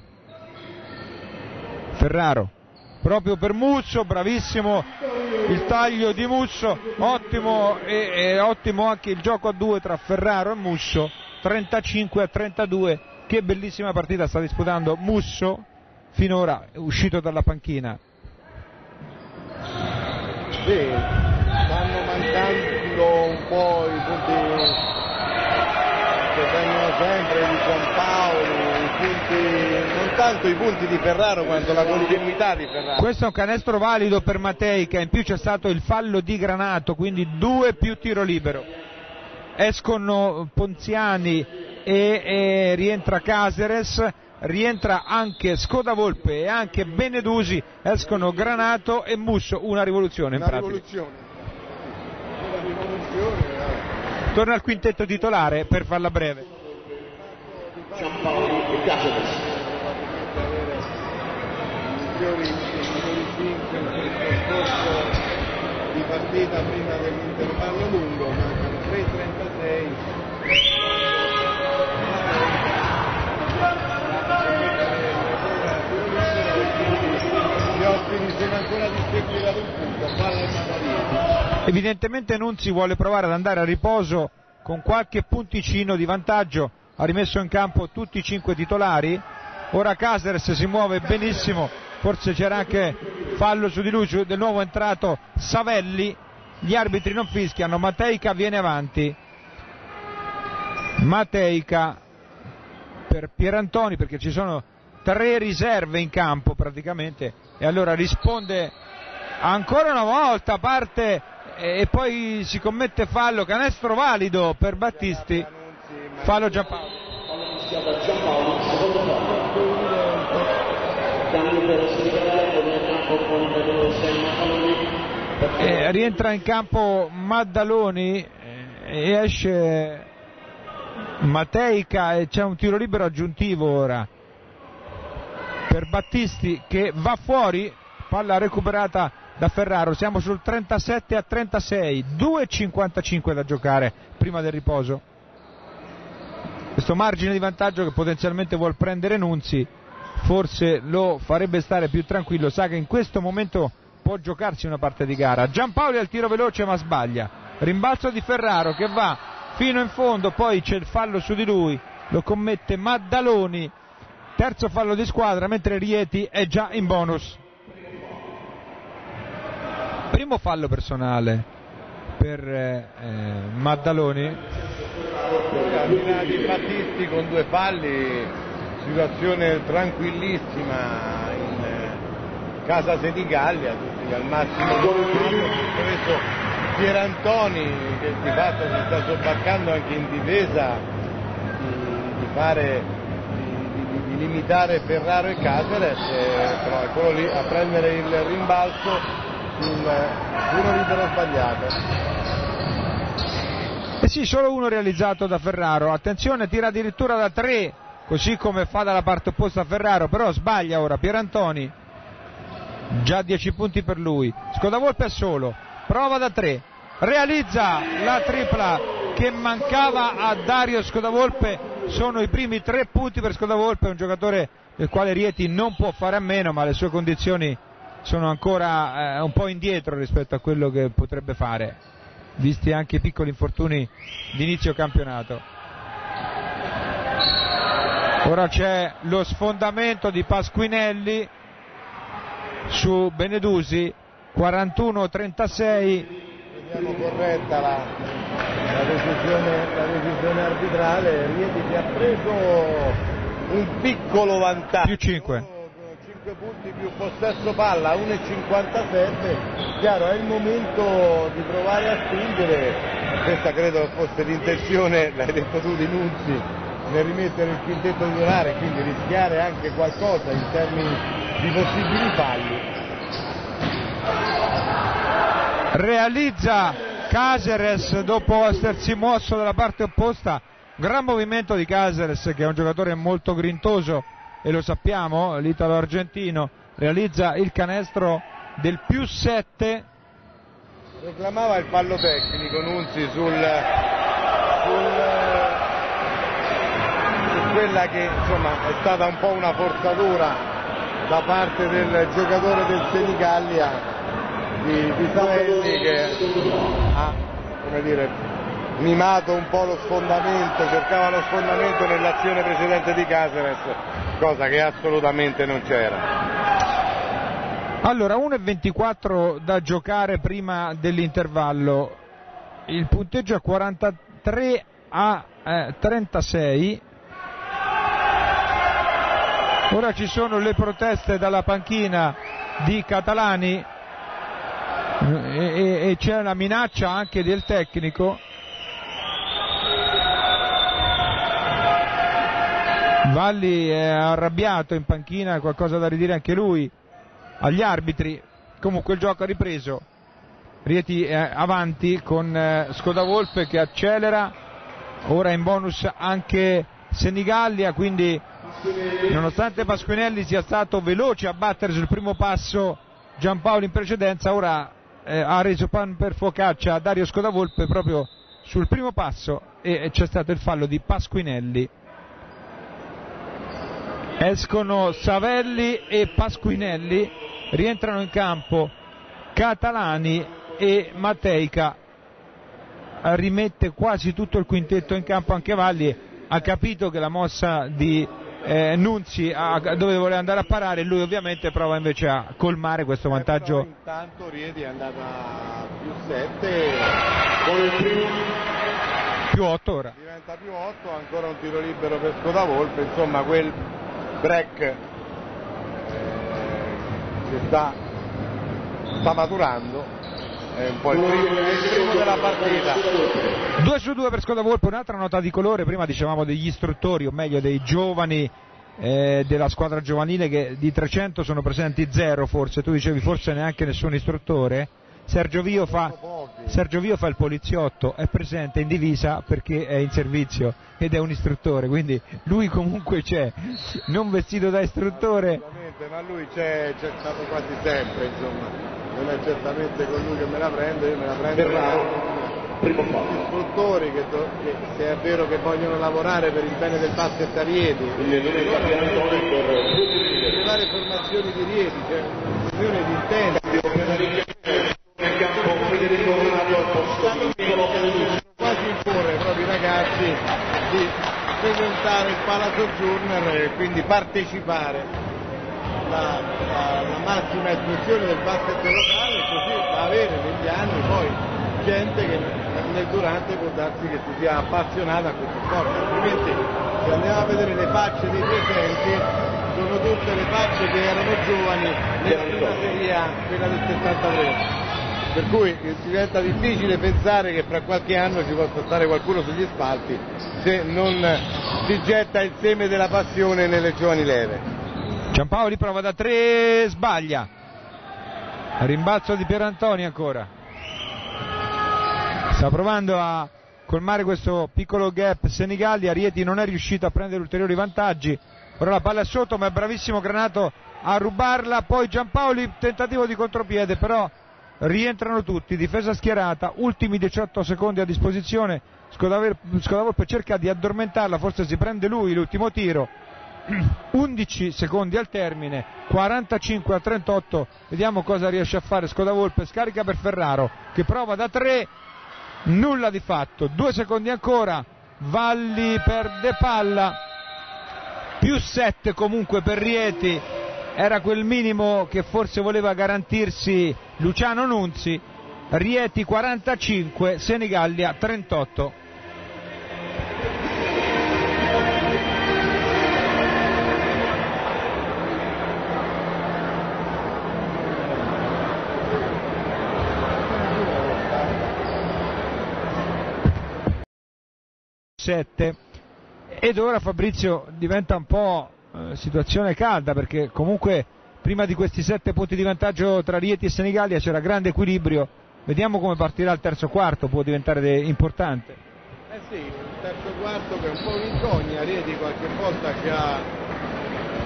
Ferraro, proprio per Musso, bravissimo il taglio di Musso, ottimo e, e ottimo anche il gioco a due tra Ferraro e Musso, 35 a 32, che bellissima partita sta disputando Musso, finora uscito dalla panchina. Sì, stanno mancando un po' i punti che vengono sempre di Giampaoli, i punti, non tanto i punti di Ferraro quanto la continuità di Ferraro. Questo è un canestro valido per Mateica, in più c'è stato il fallo di Granato, quindi due più tiro libero. Escono Ponziani e, e rientra Caseres, rientra anche Scodavolpe e anche Benedusi, escono Granato e Musso, una rivoluzione in Una pratica. rivoluzione. Una rivoluzione, eh. Torna al quintetto titolare per farla breve. Giampaoli e Caceres. probabilmente avere migliori, migliori 5 in questo scorso di partita prima dell'intervallo lungo, mancano 3.36. Gli ospiti sono ancora di seguire ad un punto, palla in mano a Rieti. Evidentemente Nunzi vuole provare ad andare a riposo con qualche punticino di vantaggio, ha rimesso in campo tutti i cinque titolari, ora Caseres si muove benissimo, forse c'era anche fallo su di lui, del nuovo entrato Savelli, gli arbitri non fischiano, Mateica viene avanti, Mateica per Pierantoni perché ci sono tre riserve in campo praticamente. E allora risponde ancora una volta parte e poi si commette fallo canestro valido per Battisti fallo secondo fallo. Eh, rientra in campo Maddaloni eh, e esce Mateica e c'è un tiro libero aggiuntivo ora per Battisti che va fuori, palla recuperata da Ferraro, siamo sul 37 a 36, 2,55 da giocare prima del riposo. Questo margine di vantaggio che potenzialmente vuol prendere Nunzi forse lo farebbe stare più tranquillo, sa che in questo momento può giocarsi una parte di gara. Giampaoli al tiro veloce ma sbaglia, rimbalzo di Ferraro che va fino in fondo, poi c'è il fallo su di lui, lo commette Maddaloni, terzo fallo di squadra mentre Rieti è già in bonus. Primo fallo personale per eh, Maddaloni. Camminati Battisti con due falli, situazione tranquillissima in eh, casa Senigallia, tutti al massimo questo Pierantoni che di fatto si sta sobbarcando anche in difesa di, di fare di, di- di limitare Ferraro e Caceres però è quello lì a prendere il rimbalzo sul tiro libero sbagliato. Sì, solo uno realizzato da Ferraro, attenzione, tira addirittura da tre, così come fa dalla parte opposta Ferraro, però sbaglia ora Pierantoni, già 10 punti per lui, Scodavolpe è solo, prova da tre, realizza la tripla che mancava a Dario Scodavolpe, sono i primi tre punti per Scodavolpe, un giocatore del quale Rieti non può fare a meno, ma le sue condizioni sono ancora eh, un po' indietro rispetto a quello che potrebbe fare, visti anche i piccoli infortuni di inizio campionato. Ora c'è lo sfondamento di Pasquinelli su Benedusi, 41-36, Vediamo corretta la, la decisione, la decisione arbitrale, Rieti si ha preso un piccolo vantaggio. Più cinque. 5 punti più possesso palla, 1,57, chiaro è il momento di provare a spingere, questa credo fosse l'intenzione, l'hai detto tu di Nunzi, nel rimettere il quintetto titolare, quindi rischiare anche qualcosa in termini di possibili falli. realizza Caceres dopo essersi mosso dalla parte opposta, gran movimento di Caceres che è un giocatore molto grintoso e lo sappiamo, l'italo argentino, realizza il canestro del più 7 reclamava il fallo tecnico Nunzi sul, sul- su quella che insomma è stata un po' una forzatura da parte del giocatore del Senigallia di, di Savelli che ha come dire, mimato un po' lo sfondamento, cercava lo sfondamento nell'azione precedente di Caceres, cosa che assolutamente non c'era. Allora, 1,24 da giocare prima dell'intervallo, il punteggio è 43 a eh, 36. Ora ci sono le proteste dalla panchina di Catalani eh, e, e c'è la minaccia anche del tecnico. Valli è arrabbiato in panchina, qualcosa da ridire anche lui agli arbitri. Comunque il gioco ha ripreso. Rieti è avanti con eh, Scodavolpe che accelera, ora in bonus anche Senigallia, quindi nonostante Pasquinelli sia stato veloce a battere sul primo passo Giampaolo in precedenza, ora eh, ha reso pan per focaccia a Dario Scodavolpe proprio sul primo passo e c'è stato il fallo di Pasquinelli. Escono Savelli e Pasquinelli, rientrano in campo Catalani e Mateica. rimette quasi tutto il quintetto in campo, anche Valli ha capito che la mossa di eh, Nunzi a, dove voleva andare a parare, lui ovviamente prova invece a colmare questo Eh, vantaggio. però intanto Rieti è andata a più 7, Con il primo più 8 ora. diventa più 8, ancora un tiro libero per Scodavolpe, insomma quel break che sta, sta maturando è un po' il primo, il primo della partita. 2 su 2 per Skoda Volpe, un'altra nota di colore, prima dicevamo degli istruttori, o meglio dei giovani eh, della squadra giovanile che di 300 sono presenti zero forse, tu dicevi forse neanche nessun istruttore. Sergio Vio fa. Sergio Vio fa il poliziotto, è presente in divisa perché è in servizio ed è un istruttore, quindi lui comunque c'è, non vestito da istruttore. Ma lui c'è, c'è stato quasi sempre, insomma. Non è certamente con lui che me la prendo, io me la prendo primo con gli istruttori che, do- che se è vero che vogliono lavorare per il bene del basket a Rieti, per le varie formazioni di Rieti, c'è un'unione di intenti. Frequentare il Palazzo Journer e quindi partecipare. Alla, massima espressione del basket locale e così da avere negli anni poi gente che nel durante può darsi che si sia appassionata a questo sport, altrimenti se andiamo a vedere le facce dei presenti sono tutte le facce che erano giovani nella prima serie A, quella del 73. Per cui eh, diventa difficile pensare che fra qualche anno ci possa stare qualcuno sugli spalti se non si getta il seme della passione nelle giovani leve. Giampaoli prova da 3, sbaglia. Rimbalzo di Pierantoni ancora. Sta provando a colmare questo piccolo gap Senigalli, Arieti non è riuscito a prendere ulteriori vantaggi. Ora la palla è sotto, ma è bravissimo Granato a rubarla. Poi Giampaoli, tentativo di contropiede, però rientrano tutti. Difesa schierata, ultimi 18 secondi a disposizione. Scodavolpe cerca di addormentarla, forse si prende lui l'ultimo tiro. 11 secondi al termine, 45 a 38, vediamo cosa riesce a fare Scodavolpe, scarica per Ferraro che prova da 3, nulla di fatto, 2 secondi ancora, Valli perde palla, più 7 comunque per Rieti, era quel minimo che forse voleva garantirsi Luciano Nunzi, Rieti 45, Senigallia 38. Sette. Ed ora Fabrizio diventa un po' eh, situazione calda perché comunque prima di questi sette punti di vantaggio tra Rieti e Senigallia c'era grande equilibrio. Vediamo come partirà il terzo quarto, può diventare importante. Eh sì, il terzo quarto che è un po' un'incognita, Rieti qualche volta ci ha,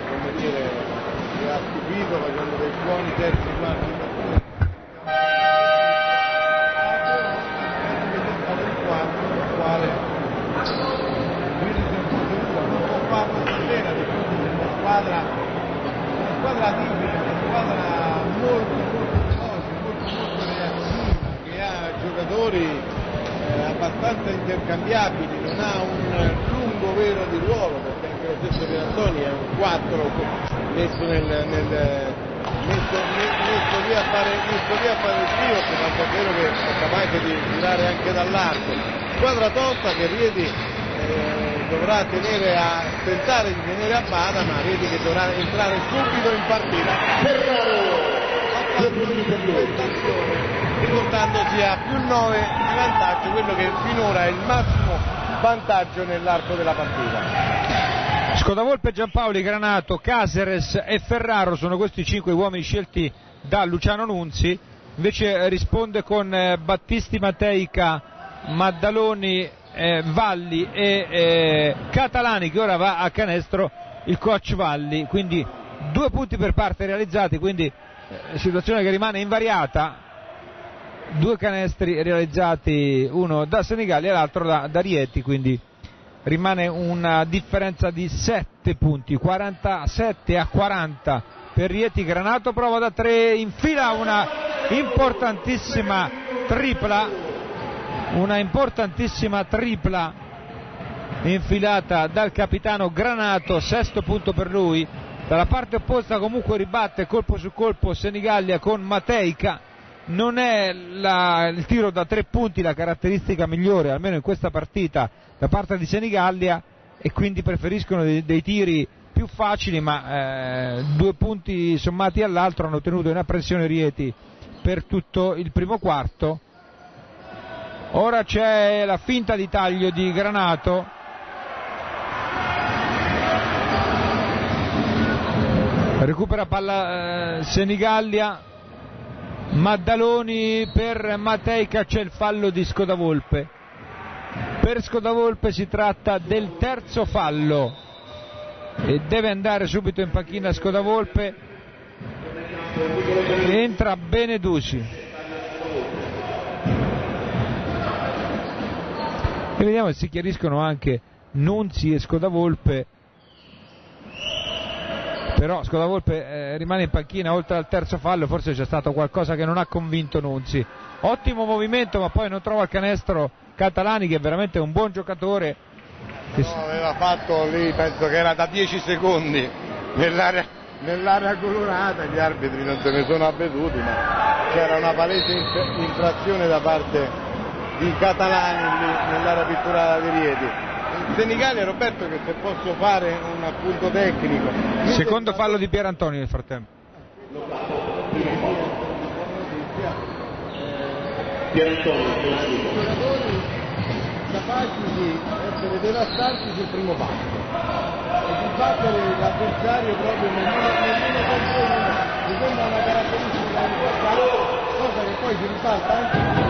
come dire, ci ha stupito facendo dei buoni terzi quarti squadra una squadra libera, una squadra molto molto veloce, molto molto reattiva, che ha giocatori eh, abbastanza intercambiabili, non ha un lungo vero di ruolo, perché anche lo stesso Pierantoni è un 4 messo, nel, nel, messo, me- messo lì a fare, messo lì a fare il tiro, ma è vero che è capace di tirare anche dall'arco. Squadra tosta che Rieti eh, dovrà tenere a, tentare di tenere a bada, ma Rieti che dovrà entrare subito in partita. Ferraro! riportandosi a più 9 di vantaggio, quello che finora è il massimo vantaggio nell'arco della partita. Scodavolpe, Giampaoli, Granato, Caseres e Ferraro sono questi cinque uomini scelti da Luciano Nunzi, invece risponde con eh, Battisti Mateica, Maddaloni, eh, Valli e eh, Catalani che ora va a canestro il coach Valli, quindi due punti per parte realizzati, quindi eh, situazione che rimane invariata, due canestri realizzati, uno da Senigallia e l'altro da, da Rieti, quindi rimane una differenza di 7 punti, 47 a 40 per Rieti Granato, prova da 3, infila una importantissima tripla una importantissima tripla infilata dal capitano Granato, sesto punto per lui. Dalla parte opposta comunque ribatte colpo su colpo Senigallia con Mateica. Non è la, il tiro da tre punti la caratteristica migliore, almeno in questa partita, da parte di Senigallia e quindi preferiscono dei, dei tiri più facili, ma eh, due punti sommati all'altro hanno tenuto in apprensione Rieti per tutto il primo quarto. Ora c'è la finta di taglio di Granato. Recupera palla eh, Senigallia. Maddaloni per Mateica c'è il fallo di Scodavolpe. Per Scodavolpe si tratta del terzo fallo e deve andare subito in panchina Scodavolpe. Entra Benedusi. E vediamo se si chiariscono anche Nunzi e Scodavolpe. Però Scodavolpe eh, rimane in panchina oltre al terzo fallo, forse c'è stato qualcosa che non ha convinto Nunzi. Ottimo movimento, ma poi non trova il canestro Catalani che è veramente un buon giocatore. No, aveva fatto lì, penso che era da 10 secondi nell'area, nell'area colorata, gli arbitri non se ne sono avveduti, ma c'era una palese infrazione da parte di Catalani nell'area pitturata di Rieti. In Senigallia Roberto che se posso fare un appunto tecnico. Secondo fallo di Pier Antonio nel frattempo. Pier Antonio, giocatori capaci di essere devastanti sul primo passo e di battere l'avversario proprio nemmeno contro uno mi sembra una caratteristica importante cosa che poi si risalta anche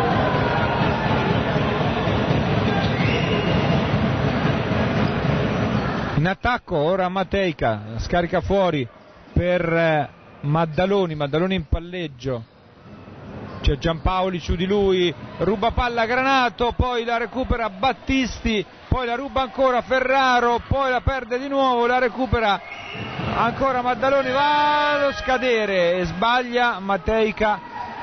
In attacco ora Mateica, scarica fuori per eh, Maddaloni, Maddaloni in palleggio. C'è Giampaoli su di lui, ruba palla Granato, poi la recupera Battisti, poi la ruba ancora Ferraro, poi la perde di nuovo, la recupera ancora Maddaloni, va allo scadere e sbaglia Mateica.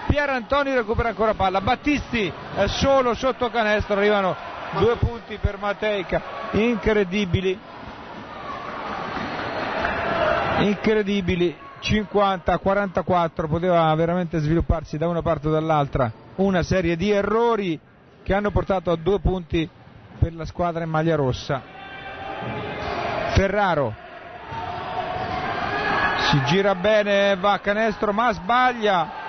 Pier Antoni recupera ancora palla, Battisti è solo sotto canestro, arrivano due punti per Mateica, incredibili incredibili 50-44 poteva veramente svilupparsi da una parte o dall'altra una serie di errori che hanno portato a due punti per la squadra in maglia rossa. Ferraro. Si gira bene va a canestro ma sbaglia.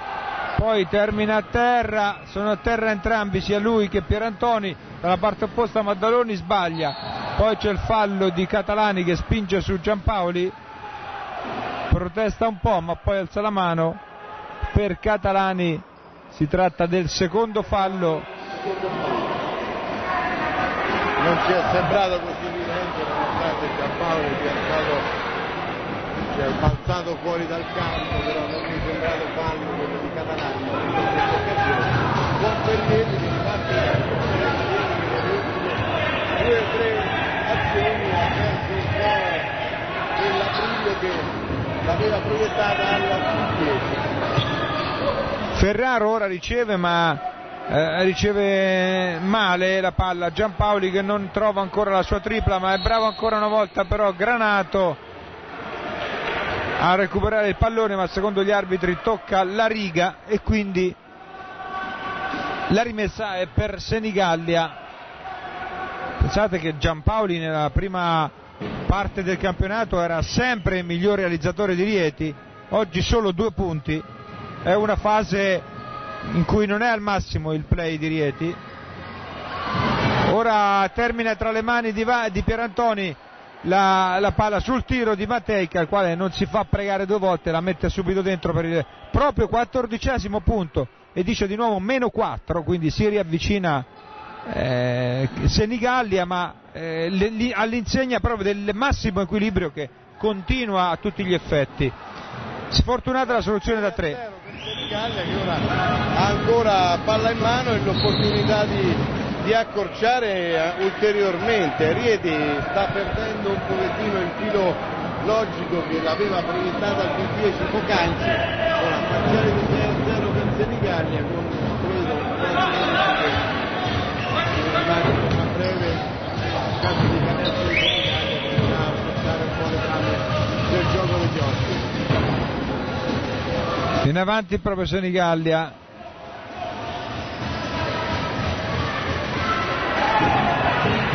Poi termina a terra sono a terra entrambi sia lui che Pierantoni dalla parte opposta Maddaloni sbaglia. Poi c'è il fallo di Catalani che spinge su Giampaoli protesta un po' ma poi alza la mano. Per Catalani si tratta del secondo fallo. Non ci è sembrato così evidente nonostante Giampaolo sia stato cioè, balzato fuori dal campo però non mi è sembrato fallo quello di Catalani. Buon per Rieti che infatti due azioni ha perso un po' quell'abbriglio che l'aveva proiettata alla 10. Ferraro ora riceve ma eh, riceve male la palla Giampaoli che non trova ancora la sua tripla ma è bravo ancora una volta però Granato a recuperare il pallone ma secondo gli arbitri tocca la riga e quindi la rimessa è per Senigallia pensate che Giampaoli nella prima parte del campionato era sempre il miglior realizzatore di Rieti, oggi solo due punti, è una fase in cui non è al massimo il play di Rieti. Ora termina tra le mani di, Va- di Pierantoni la, la, palla sul tiro di Mateica, il quale non si fa pregare due volte, la mette subito dentro per il proprio quattordicesimo punto e dice di nuovo meno 4, quindi si riavvicina eh, Senigallia, ma eh, all'insegna proprio del massimo equilibrio che continua a tutti gli effetti. Sfortunata la soluzione da tre. Senigallia che ora ha ancora palla in mano e l'opportunità di, di accorciare ulteriormente. Rieti sta perdendo un pochettino il filo logico che l'aveva proiettato al più 10 poc'anzi, ora parziale di 0-0 per Senigallia con credo immagino a breve caso di canestro di Senigallia bisogna portare un po' le trame del gioco degli ospiti. In avanti proprio Senigallia.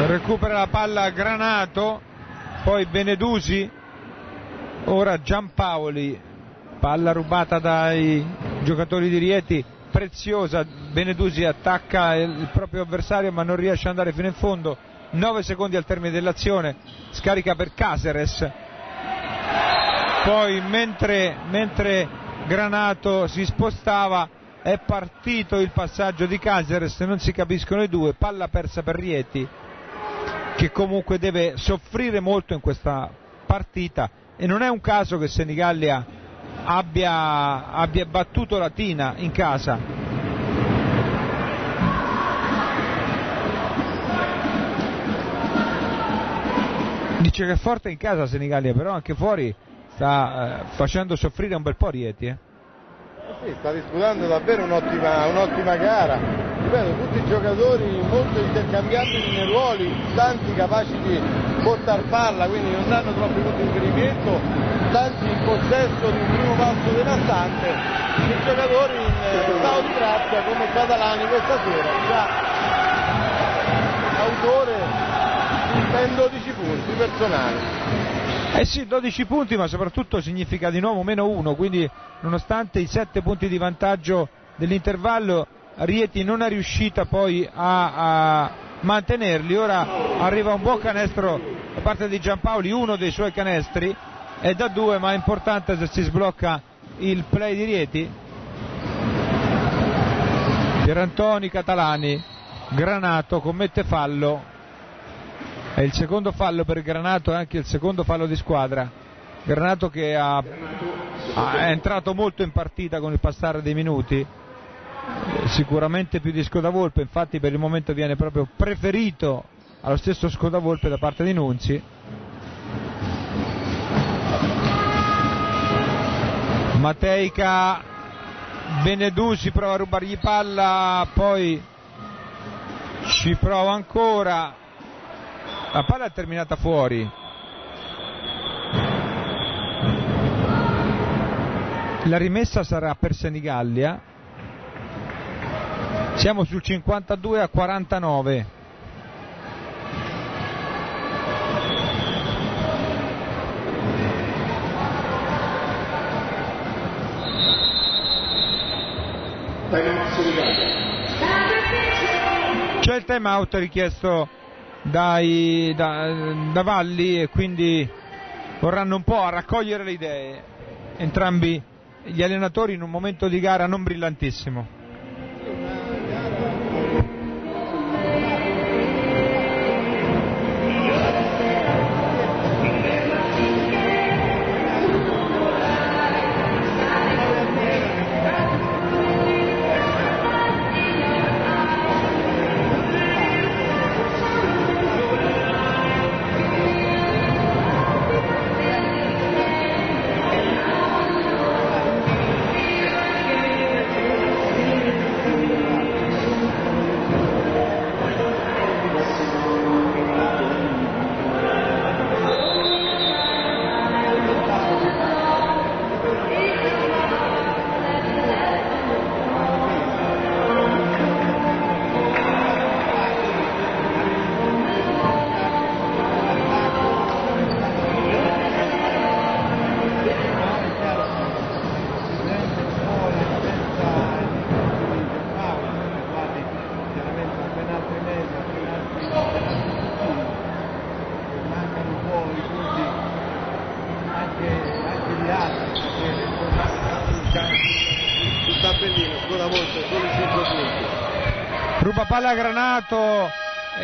Recupera la palla Granato, poi Benedusi, ora Giampaoli, palla rubata dai giocatori di Rieti, preziosa, Benedusi attacca il proprio avversario ma non riesce ad andare fino in fondo, 9 secondi al termine dell'azione, scarica per Caceres, poi mentre, mentre Granato si spostava è partito il passaggio di Caceres, non si capiscono i due, palla persa per Rieti che comunque deve soffrire molto in questa partita. E non è un caso che Senigallia abbia, abbia battuto Latina in casa. Dice che è forte in casa Senigallia, però anche fuori sta eh, facendo soffrire un bel po' Rieti. Eh. Sì, sta disputando davvero un'ottima, un'ottima gara. Ripeto, tutti giocatori molto intercambiabili nei ruoli, tanti capaci di portare palla, quindi non danno troppi punti di riferimento, tanti in possesso di un primo passo devastante. I giocatori in eh, stato di grazia come Catalani questa sera, già autore di ben 12 punti personali. Eh sì, 12 punti, ma soprattutto significa di nuovo meno 1, quindi nonostante i 7 punti di vantaggio dell'intervallo, Rieti non è riuscita poi a, a mantenerli. Ora arriva un buon canestro da parte di Giampaoli, uno dei suoi canestri, è da due, ma è importante se si sblocca il play di Rieti. Pierantoni, Catalani, Granato commette fallo, è il secondo fallo per Granato anche il secondo fallo di squadra. Granato che ha, ha, è entrato molto in partita con il passare dei minuti, sicuramente più di Scodavolpe, infatti per il momento viene proprio preferito allo stesso Scodavolpe da parte di Nunzi. Mateica Benedusi prova a rubargli palla, poi ci prova ancora, la palla è terminata fuori. La rimessa sarà per Senigallia. Siamo sul 52 a 49. C'è il time out richiesto dai, da, da Valli e quindi vorranno un po' raccogliere le idee entrambi gli allenatori in un momento di gara non brillantissimo.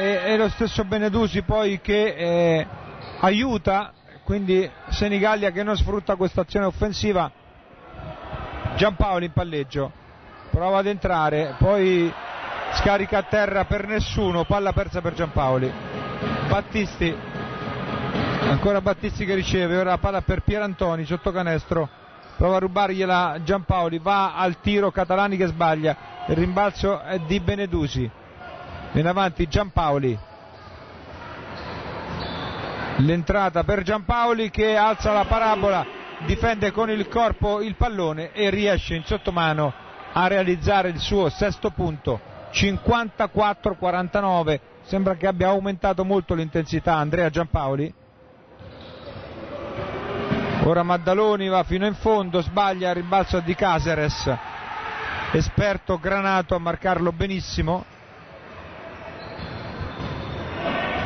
E, lo stesso Benedusi poi che eh, aiuta, quindi Senigallia che non sfrutta questa azione offensiva. Giampaoli in palleggio, prova ad entrare, poi scarica a terra per nessuno, palla persa per Giampaoli. Battisti, ancora Battisti che riceve, ora palla per Pierantoni sotto canestro, prova a rubargliela Giampaoli, va al tiro Catalani che sbaglia, il rimbalzo è di Benedusi. Viene avanti Giampaoli. L'entrata per Giampaoli che alza la parabola difende con il corpo il pallone e riesce in sottomano a realizzare il suo sesto punto. 54-49 sembra che abbia aumentato molto l'intensità Andrea Giampaoli. Ora Maddaloni va fino in fondo sbaglia il rimbalzo di Caseres. Esperto Granato a marcarlo benissimo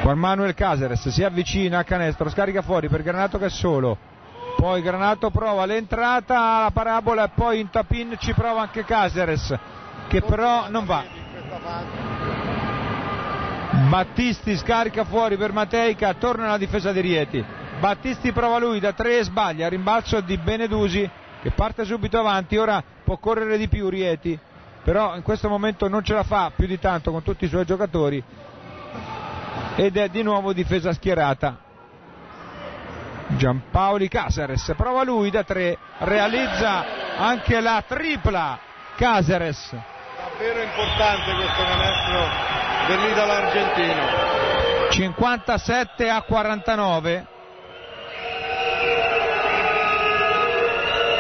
Juan Manuel Caseres si avvicina a canestro, scarica fuori per Granato che è solo. Poi Granato prova l'entrata, la parabola e poi in tapin ci prova anche Caseres che però non va. Battisti scarica fuori per Mateica, torna alla difesa di Rieti. Battisti prova lui da tre e sbaglia, rimbalzo di Benedusi che parte subito avanti, ora può correre di più Rieti, però in questo momento non ce la fa più di tanto con tutti i suoi giocatori ed è di nuovo difesa schierata. Giampaoli Caseres prova lui da tre, realizza anche la tripla Caseres. Davvero importante questo canestro dell'idolo argentino. 57 a 49.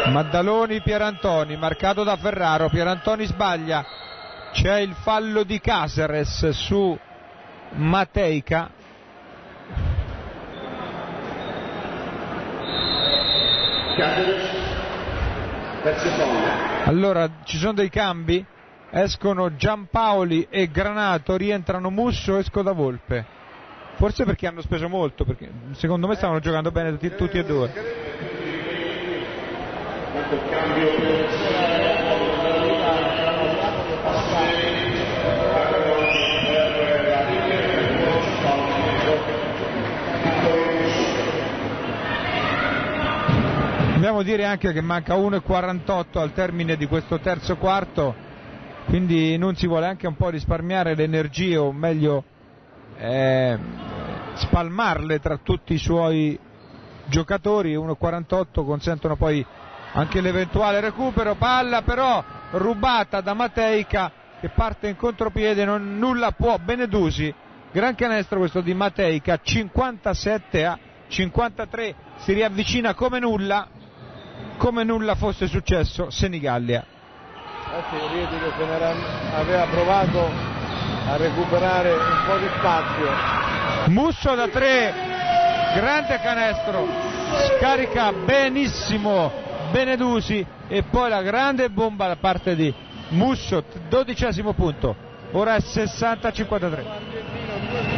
Maddaloni Pierantoni, marcato da Ferraro, Pierantoni sbaglia, c'è il fallo di Caseres su Mateica. Allora ci sono dei cambi? Escono Giampaoli e Granato rientrano Musso e Scodavolpe forse perché hanno speso molto perché secondo me stavano giocando bene tutti, tutti e due Dobbiamo dire anche che manca 1,48 al termine di questo terzo quarto, quindi non si vuole anche un po' risparmiare le energie o meglio eh, spalmarle tra tutti i suoi giocatori, 1,48 consentono poi anche l'eventuale recupero, palla però rubata da Mateica che parte in contropiede, non, nulla può. Benedusi, gran canestro questo di Mateica, 57 a 53, si riavvicina come nulla, come nulla fosse successo Senigallia. Eh sì, se aveva provato a recuperare un po' di spazio. Musso da tre, grande canestro, scarica benissimo Benedusi e poi la grande bomba da parte di Musso, dodicesimo punto, ora è 60-53.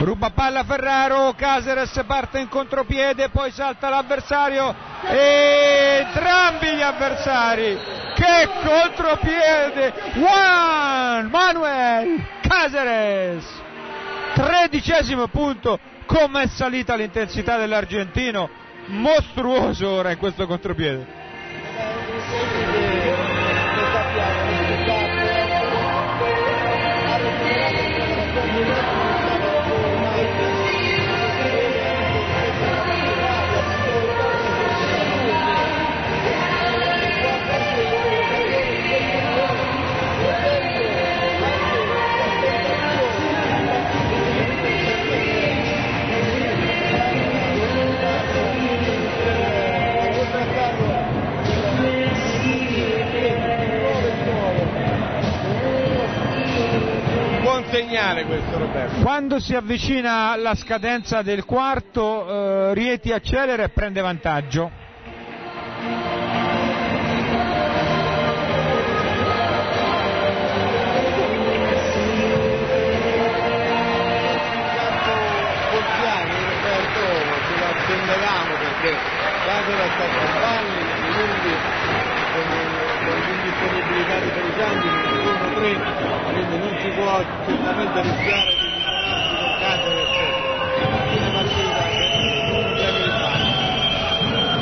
Ruba palla Ferraro, Caseres parte in contropiede, poi salta l'avversario e entrambi gli avversari. Che contropiede! Juan Manuel Caseres! Tredicesimo punto, come è salita l'intensità dell'argentino, mostruoso ora in questo contropiede. Segnale questo Roberto. Quando si avvicina alla scadenza del quarto, eh, Rieti accelera e prende vantaggio. Portiani, può certamente rischiare di con fare.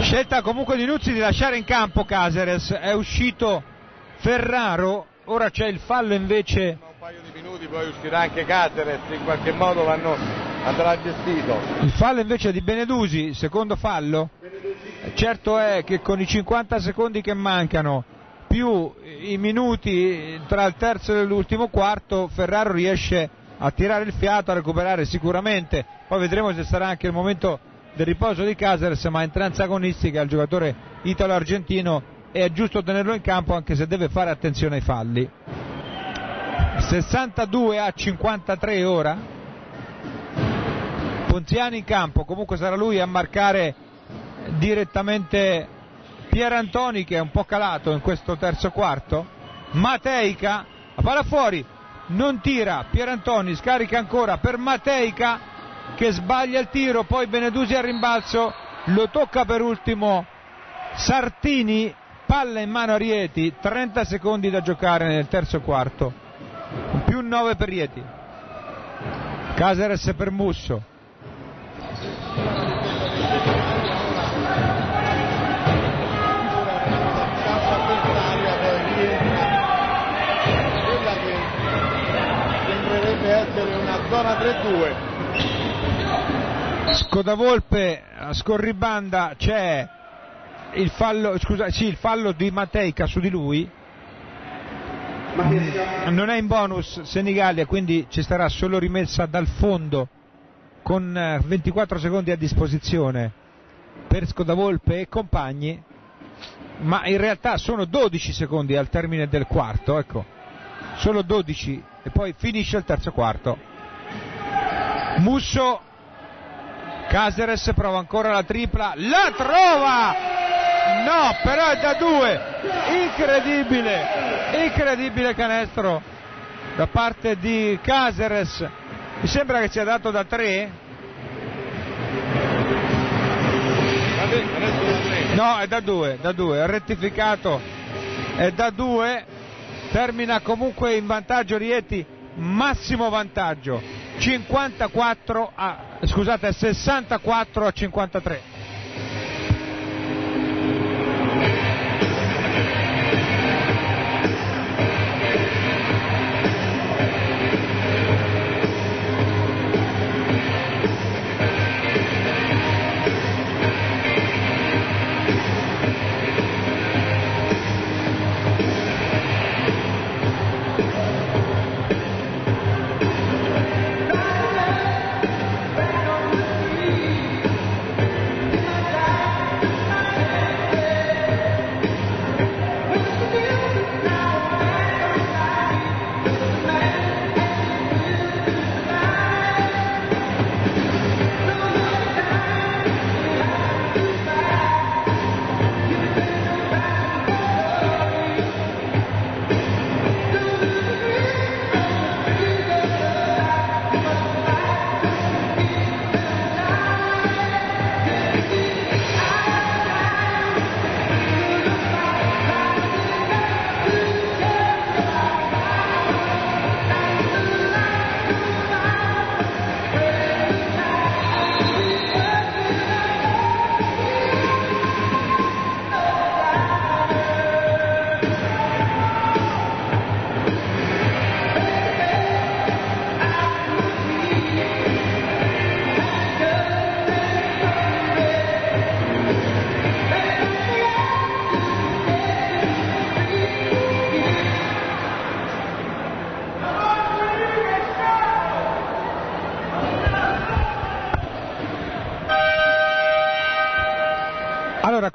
Scelta comunque di Nuzzi di lasciare in campo Caseres, è uscito Ferraro, ora c'è il fallo invece, un paio di minuti poi uscirà anche Caceres, in qualche modo vanno, andrà gestito. il fallo invece di Benedusi, secondo fallo, certo è che con i 50 secondi che mancano più i minuti tra il terzo e l'ultimo quarto Ferraro riesce a tirare il fiato, a recuperare sicuramente, poi vedremo se sarà anche il momento del riposo di Caceres, ma entranza agonistica il giocatore italo-argentino è giusto tenerlo in campo anche se deve fare attenzione ai falli. 62 a 53 ora, Ponziani in campo, comunque sarà lui a marcare direttamente Pierantoni che è un po' calato in questo terzo quarto, Mateica, la palla fuori, non tira, Pierantoni scarica ancora per Mateica che sbaglia il tiro, poi Benedusi al rimbalzo, lo tocca per ultimo Sartini, palla in mano a Rieti, 30 secondi da giocare nel terzo quarto, più 9 per Rieti, Caseres per Musso, zona 3-2 Scodavolpe scorribanda c'è il fallo, scusa, sì, il fallo di Mateica su di lui, non è in bonus Senigallia, quindi ci sarà solo rimessa dal fondo con eh, 24 secondi a disposizione per Scodavolpe e compagni, ma in realtà sono 12 secondi al termine del quarto, ecco, solo 12 e poi finisce il terzo quarto. Musso, Caseres prova ancora la tripla, la trova! No, però è da due, incredibile, incredibile canestro da parte di Caseres, mi sembra che sia dato da tre, adesso da 3 no è da due, da due, rettificato, è da due, termina comunque in vantaggio Rieti, massimo vantaggio, 54 a, scusate, 64 a 53.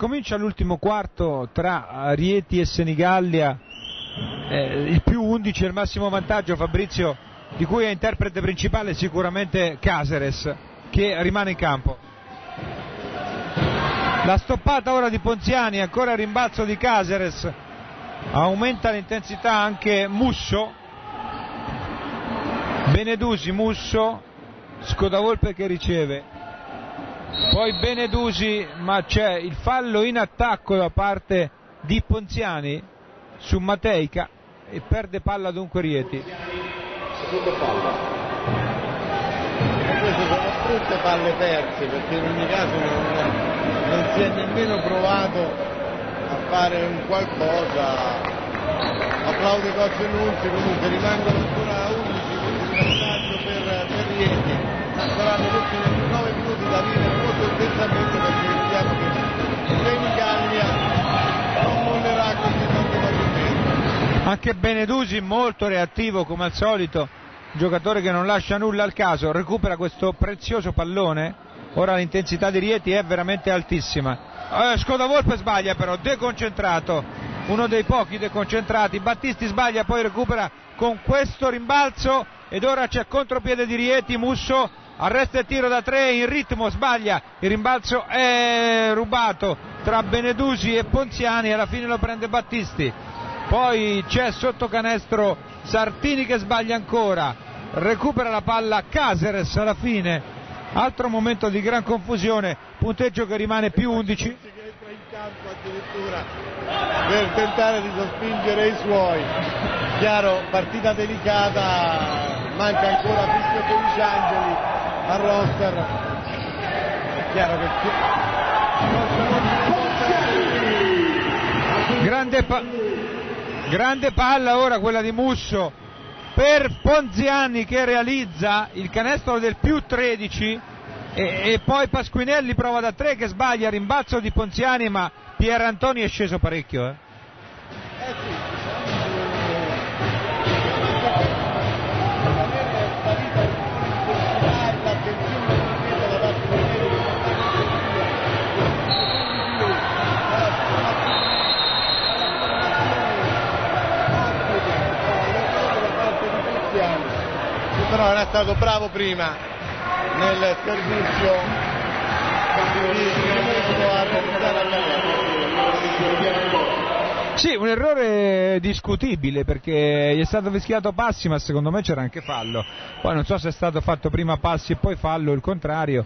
Comincia l'ultimo quarto tra Rieti e Senigallia, eh, il più 11 è il massimo vantaggio Fabrizio, di cui è interprete principale sicuramente Caseres, che rimane in campo. La stoppata ora di Ponziani, ancora il rimbalzo di Caseres, aumenta l'intensità anche Musso, Benedusi, Musso, Scodavolpe che riceve, poi Benedusi, ma c'è il fallo in attacco da parte di Ponziani su Mateica e perde palla dunque Rieti. queste sono brutte palle perse perché in ogni caso non, non si è nemmeno provato a fare un qualcosa. Applaude e Nunzi comunque rimangono ancora 11 punti di vantaggio per, per Rieti saranno gli ultimi 9 minuti da vivere molto intensamente perché vediamo che l'Engallia non mollerà così tanto facilmente. Anche Benedusi molto reattivo come al solito, giocatore che non lascia nulla al caso, recupera questo prezioso pallone. Ora l'intensità di Rieti è veramente altissima. Eh, Scoda Volpe sbaglia però, deconcentrato, uno dei pochi deconcentrati. Battisti sbaglia, poi recupera con questo rimbalzo ed ora c'è contropiede di Rieti, Musso arresta il tiro da tre in ritmo, sbaglia, il rimbalzo è rubato tra Benedusi e Ponziani, alla fine lo prende Battisti. Poi c'è sotto canestro Sartini che sbaglia ancora, recupera la palla Caseres alla fine, altro momento di gran confusione, punteggio che rimane più 11. Che entra in campo addirittura per tentare di sospingere i suoi. Chiaro, partita delicata, manca ancora Fischio Feliciangeli al roster. È chiaro che Grande, pa- grande palla ora quella di Musso per Ponziani che realizza il canestro del più 13 e, e poi Pasquinelli prova da 3 che sbaglia, rimbalzo di Ponziani ma Pier Antoni è sceso parecchio. Eh. Eh sì, però era stato bravo prima nel servizio a Sì, un errore discutibile perché gli è stato fischiato passi ma secondo me c'era anche fallo. Poi non so se è stato fatto prima passi e poi fallo il contrario.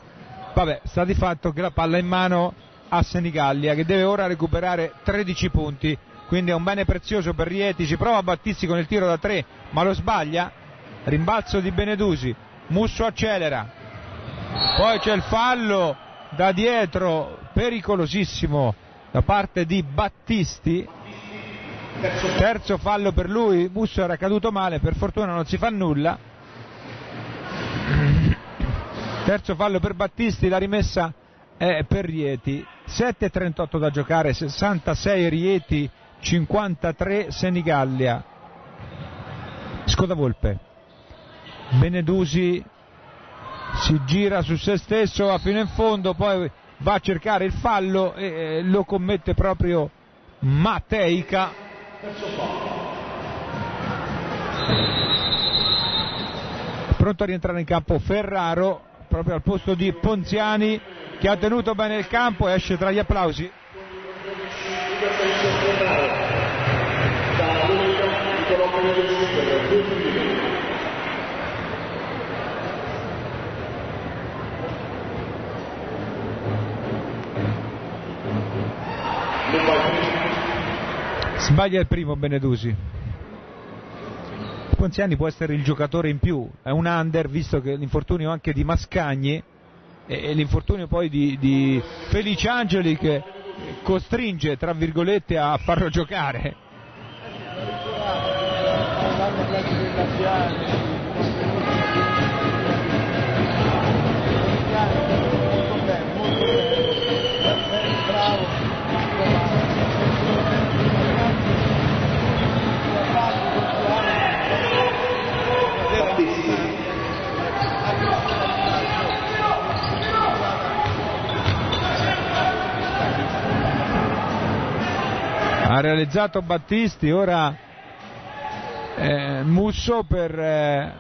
Vabbè, sta di fatto che la palla è in mano a Senigallia che deve ora recuperare 13 punti. Quindi è un bene prezioso per Rieti, ci prova Battisti con il tiro da 3 ma lo sbaglia. Rimbalzo di Benedusi, Musso accelera. Poi c'è il fallo da dietro pericolosissimo da parte di Battisti. Terzo fallo per lui. Musso era caduto male. Per fortuna non si fa nulla. Terzo fallo per Battisti. La rimessa è per Rieti. 7.38 da giocare. 66 Rieti 53 Senigallia. Scodavolpe Benedusi si gira su se stesso va fino in fondo poi va a cercare il fallo e lo commette proprio Mateica. Pronto a rientrare in campo Ferraro proprio al posto di Ponziani che ha tenuto bene il campo e esce tra gli applausi sbaglia il primo Benedusi. Ponziani può essere il giocatore in più? È un under visto che l'infortunio anche di Mascagni e, l'infortunio poi di, di Feliciangeli che costringe tra virgolette a farlo giocare ha realizzato Battisti, ora eh, Musso per eh,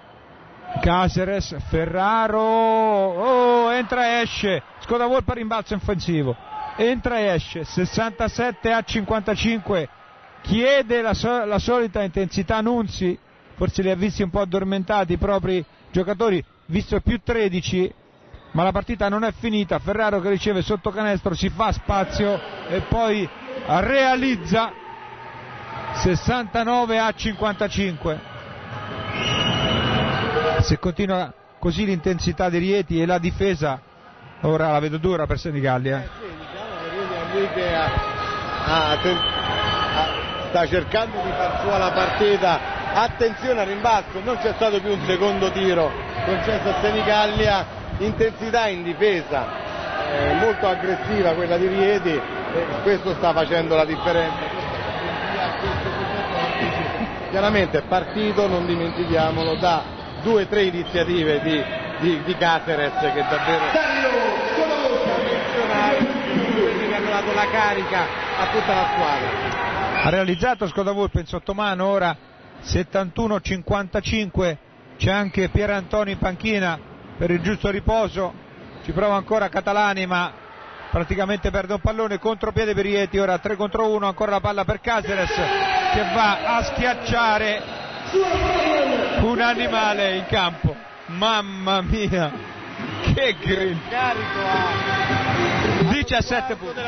Caceres, Ferraro, oh, entra e esce, Scodavolpa rimbalzo offensivo, entra e esce, 67 a 55, chiede la, so- la solita intensità Nunzi, forse li ha visti un po' addormentati i propri giocatori, visto più 13, ma la partita non è finita, Ferraro che riceve sotto canestro si fa spazio e poi realizza 69 a 55 se continua così l'intensità di Rieti e la difesa ora la vedo dura per Senigallia Eh. Sì, diciamo ha ten- ha- sta cercando di far sua la partita. Attenzione al rimbalzo non c'è stato più un secondo tiro concesso a Senigallia. Intensità in difesa eh, molto aggressiva quella di Rieti questo sta facendo la differenza. Chiaramente è partito, non dimentichiamolo, da due o tre iniziative di, di, di Caceres che davvero dato la carica a tutta la squadra. ha realizzato Scodavolpe in sottomano ora 71-55 c'è anche Pier Antoni in panchina per il giusto riposo. Ci prova ancora Catalani ma praticamente perde un pallone contropiede per Ieti ora 3 contro 1 ancora la palla per Caceres che va a schiacciare un animale in campo. Mamma mia che a 17 punti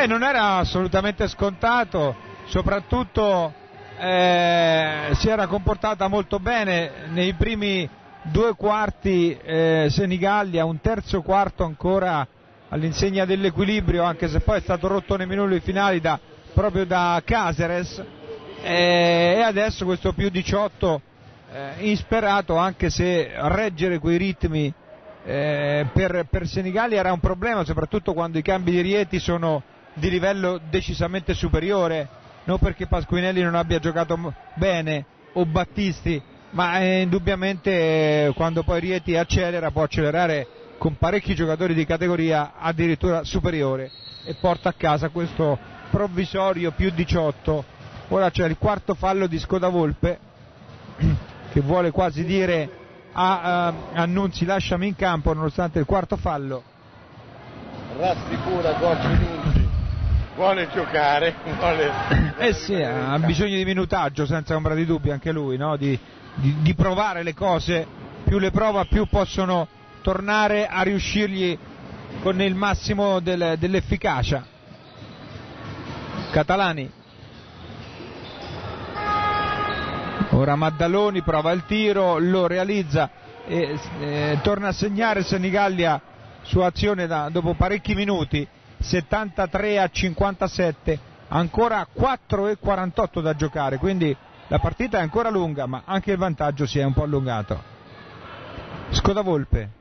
Eh, non era assolutamente scontato, soprattutto eh, si era comportata molto bene. Nei primi due quarti eh, Senigallia, un terzo quarto ancora all'insegna dell'equilibrio, anche se poi è stato rotto nei minuti finali da, proprio da Caceres eh, e adesso questo più 18 eh, insperato anche se reggere quei ritmi eh, per, per Senigallia era un problema soprattutto quando i cambi di Rieti sono di livello decisamente superiore, non perché Pasquinelli non abbia giocato bene o Battisti, ma eh, indubbiamente eh, quando poi Rieti accelera può accelerare con parecchi giocatori di categoria addirittura superiore e porta a casa questo provvisorio più 18. Ora c'è il quarto fallo di Scodavolpe che vuole quasi dire a, a Annunzi lasciami in campo nonostante il quarto fallo. rassicura Nunzi, vuole giocare, vuole... Eh sì, ha bisogno di minutaggio senza ombra di dubbio anche lui, no? di, di- di provare le cose, più le prova più possono tornare a riuscirgli con il massimo del- dell'efficacia. Catalani. Ora Maddaloni prova il tiro, lo realizza e eh, torna a segnare Senigallia su azione da- dopo parecchi minuti, 73 a 57, ancora 4 e 48 da giocare, quindi la partita è ancora lunga, ma anche il vantaggio si è un po' allungato. Scodavolpe.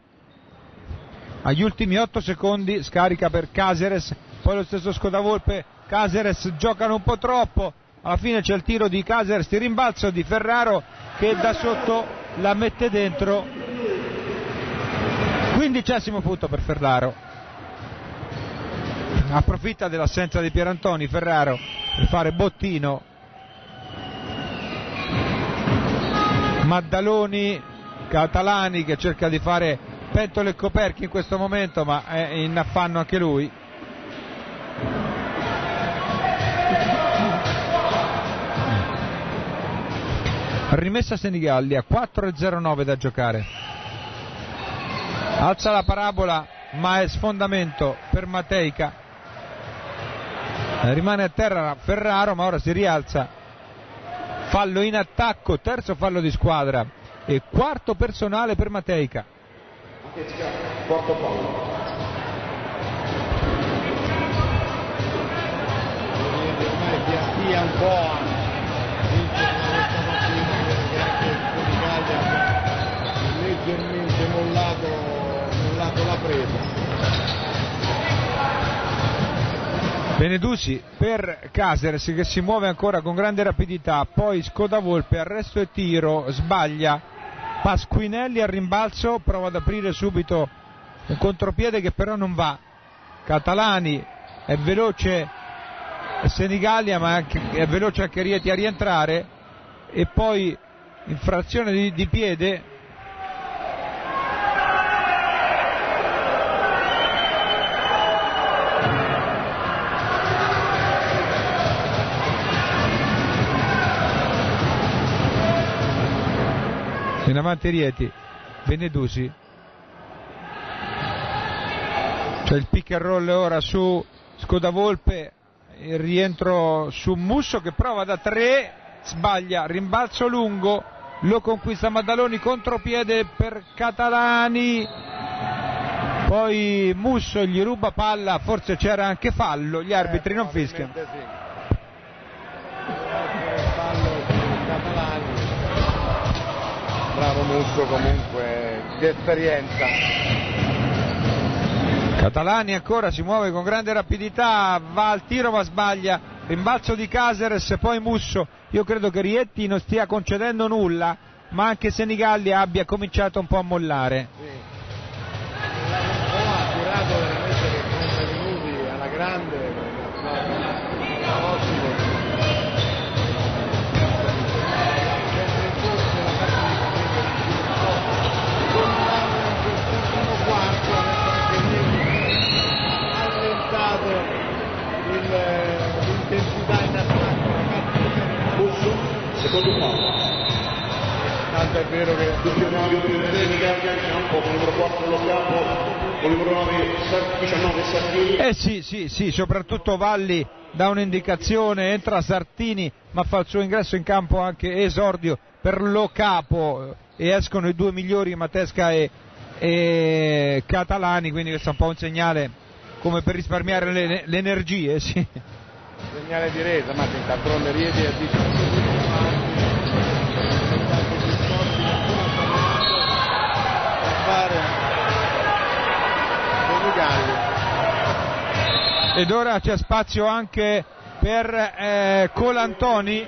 Agli ultimi 8 secondi scarica per Caseres, poi lo stesso Scodavolpe, Caseres giocano un po' troppo, alla fine c'è il tiro di Caseres di rimbalzo di Ferraro che da sotto la mette dentro. Quindicesimo punto per Ferraro. Approfitta dell'assenza di Pierantoni, Ferraro, per fare bottino. Maddaloni, Catalani che cerca di fare pentole e coperchi in questo momento, ma è in affanno anche lui. Rimessa Senigallia, 4-0-9 da giocare. Alza la parabola, ma è sfondamento per Mateica. Rimane a terra Ferraro, ma ora si rialza. Fallo in attacco, terzo fallo di squadra e quarto personale per Mateica. Quarto fallo. un po' leggermente mollato, mollato la presa. Benedusi per Caseres che si muove ancora con grande rapidità, poi Scodavolpe, arresto e tiro, sbaglia, Pasquinelli al rimbalzo, prova ad aprire subito un contropiede che però non va, Catalani è veloce Senigallia ma è veloce anche Rieti a rientrare. E poi infrazione di, di piede in avanti Rieti, Benedusi, c'è il pick and roll ora su Scodavolpe, il rientro su Musso che prova da tre, sbaglia, rimbalzo lungo, lo conquista Maddaloni, contropiede per Catalani, poi Musso gli ruba palla, forse c'era anche fallo, gli arbitri non fischiano. Sì. Bravo Musso comunque di esperienza. Catalani ancora si muove con grande rapidità, va al tiro ma sbaglia, rimbalzo di Caseres, poi Musso, io credo che Rietti non stia concedendo nulla, ma anche Senigalli abbia cominciato un po' a mollare. Sì. È vero che Doppianario per Senigallia in campo con il numero 4 lo campo, con il numero 9 Sar- 19 Sartini. Eh sì, sì, sì, soprattutto Valli dà un'indicazione, entra Sartini ma fa il suo ingresso in campo anche esordio per lo capo e escono i due migliori Matesca e, e Catalani, quindi questo è un po' un segnale come per risparmiare le, le energie, sì. segnale di resa, ma d'altronde Rieti è 17 Senigalli. Ed ora c'è spazio anche per eh, Colantoni,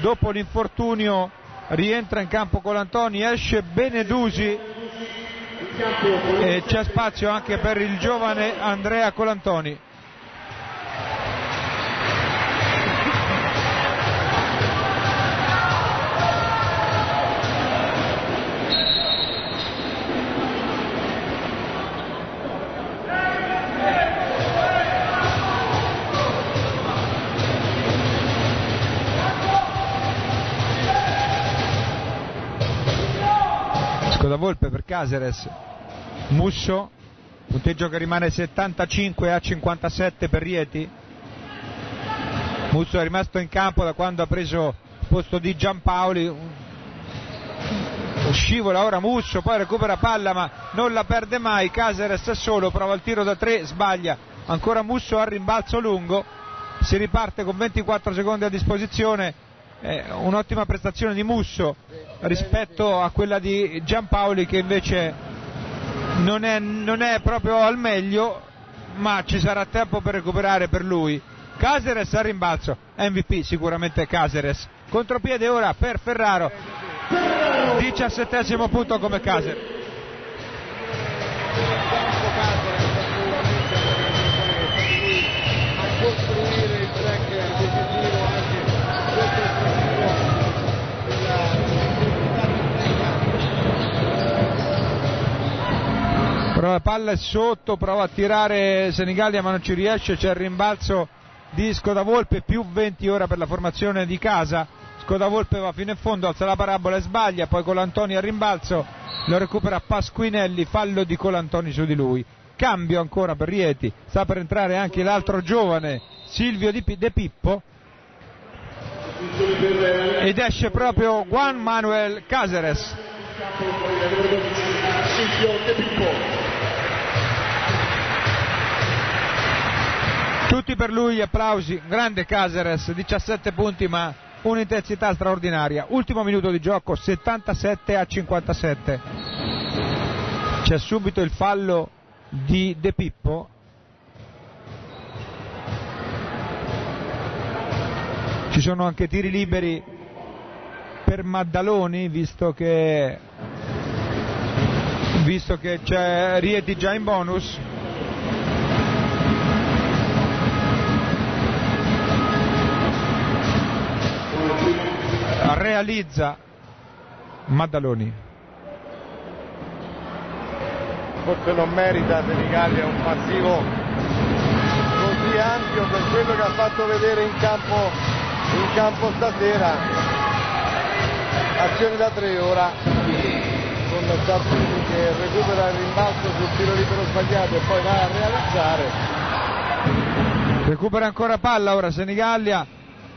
dopo l'infortunio rientra in campo Colantoni, esce Benedusi e c'è spazio anche per il giovane Andrea Colantoni. Scodavolpe per Caseres, Musso, punteggio che rimane 75 a 57 per Rieti. Musso è rimasto in campo da quando ha preso il posto di Giampaoli. Scivola ora Musso, poi recupera palla ma non la perde mai. Caseres è solo, prova il tiro da 3, sbaglia. Ancora Musso al rimbalzo lungo. Si riparte con 24 secondi a disposizione. Eh, un'ottima prestazione di Musso rispetto a quella di Giampaoli che invece non è, non è proprio al meglio, ma ci sarà tempo per recuperare per lui. Caseres al rimbalzo, MVP sicuramente Caseres. Contropiede ora per Ferraro, diciassettesimo punto come Caseres. La palla è sotto, prova a tirare Senigallia ma non ci riesce, c'è il rimbalzo di Scodavolpe più 20 ora per la formazione di casa. Scodavolpe va fino in fondo, alza la parabola e sbaglia, poi Colantoni al rimbalzo, lo recupera Pasquinelli, fallo di Colantoni su di lui. Cambio ancora per Rieti, sta per entrare anche l'altro giovane Silvio De Pippo ed esce proprio Juan Manuel Caseres. Silvio De Pippo. Tutti per lui applausi, grande Caseres, 17 punti ma un'intensità straordinaria. Ultimo minuto di gioco, 77 a 57. C'è subito il fallo di De Pippo. Ci sono anche tiri liberi per Maddaloni, visto che visto che c'è Rieti già in bonus. Realizza Maddaloni. Forse non merita Senigallia un passivo così ampio per quello che ha fatto vedere in campo, in campo stasera. Azione da tre ora con Sartini che recupera il rimbalzo sul tiro libero sbagliato e poi va a realizzare. Recupera ancora palla ora Senigallia,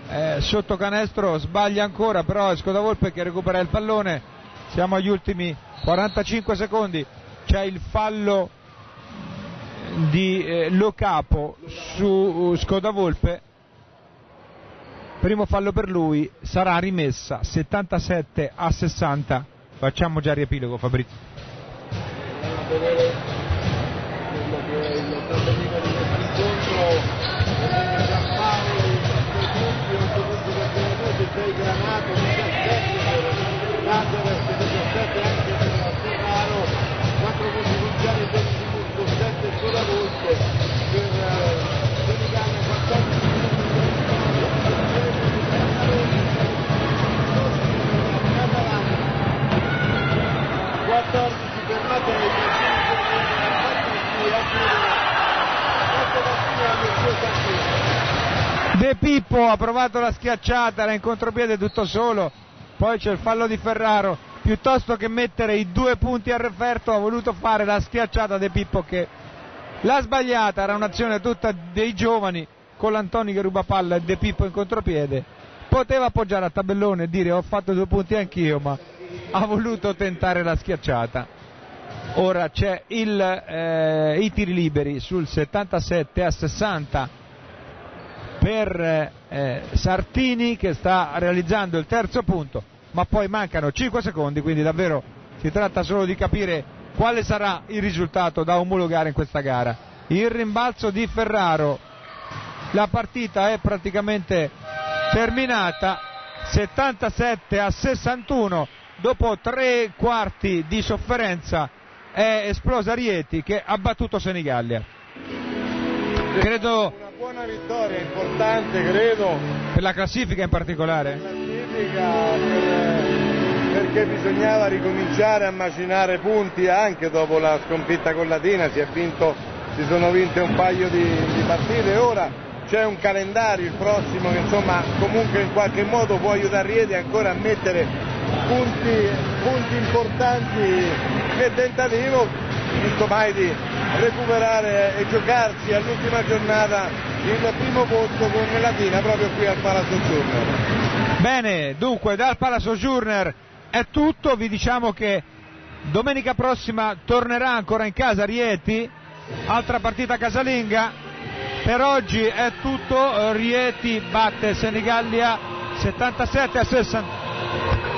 eh, sotto canestro sbaglia ancora, però è Scodavolpe che recupera il pallone. Siamo agli ultimi 45 secondi, c'è il fallo di eh, Locapo su uh, Scodavolpe. Primo fallo per lui, sarà rimessa 77 a 60. Facciamo già riepilogo Fabrizio. Pippo ha provato la schiacciata, era in contropiede tutto solo, poi c'è il fallo di Ferraro, piuttosto che mettere i due punti a referto ha voluto fare la schiacciata De Pippo che l'ha sbagliata, era un'azione tutta dei giovani con l'Antoni che ruba palla e De Pippo in contropiede, poteva appoggiare a tabellone e dire ho fatto due punti anch'io ma ha voluto tentare la schiacciata. Ora c'è il, eh, i tiri liberi sul 77 a 60 per eh, Sartini che sta realizzando il terzo punto, ma poi mancano 5 secondi, quindi davvero si tratta solo di capire quale sarà il risultato da omologare in questa gara. Il rimbalzo di Ferraro, la partita è praticamente terminata, 77 a 61, dopo tre quarti di sofferenza è esplosa Rieti che ha battuto Senigallia. Credo buona vittoria, importante credo, per la classifica in particolare. classifica per- perché bisognava ricominciare a macinare punti anche dopo la sconfitta con Latina, si, è vinto, si sono vinte un paio di, di partite ora c'è un calendario, il prossimo che insomma comunque in qualche modo può aiutare Rieti ancora a mettere punti, punti importanti nel tentativo mai di recuperare e giocarsi all'ultima giornata il primo posto con Latina proprio qui al Palazzo Giorno. Bene, dunque dal Palazzo Journer è tutto, vi diciamo che domenica prossima tornerà ancora in casa Rieti, altra partita casalinga, per oggi è tutto, Rieti batte Senigallia 77 a 60.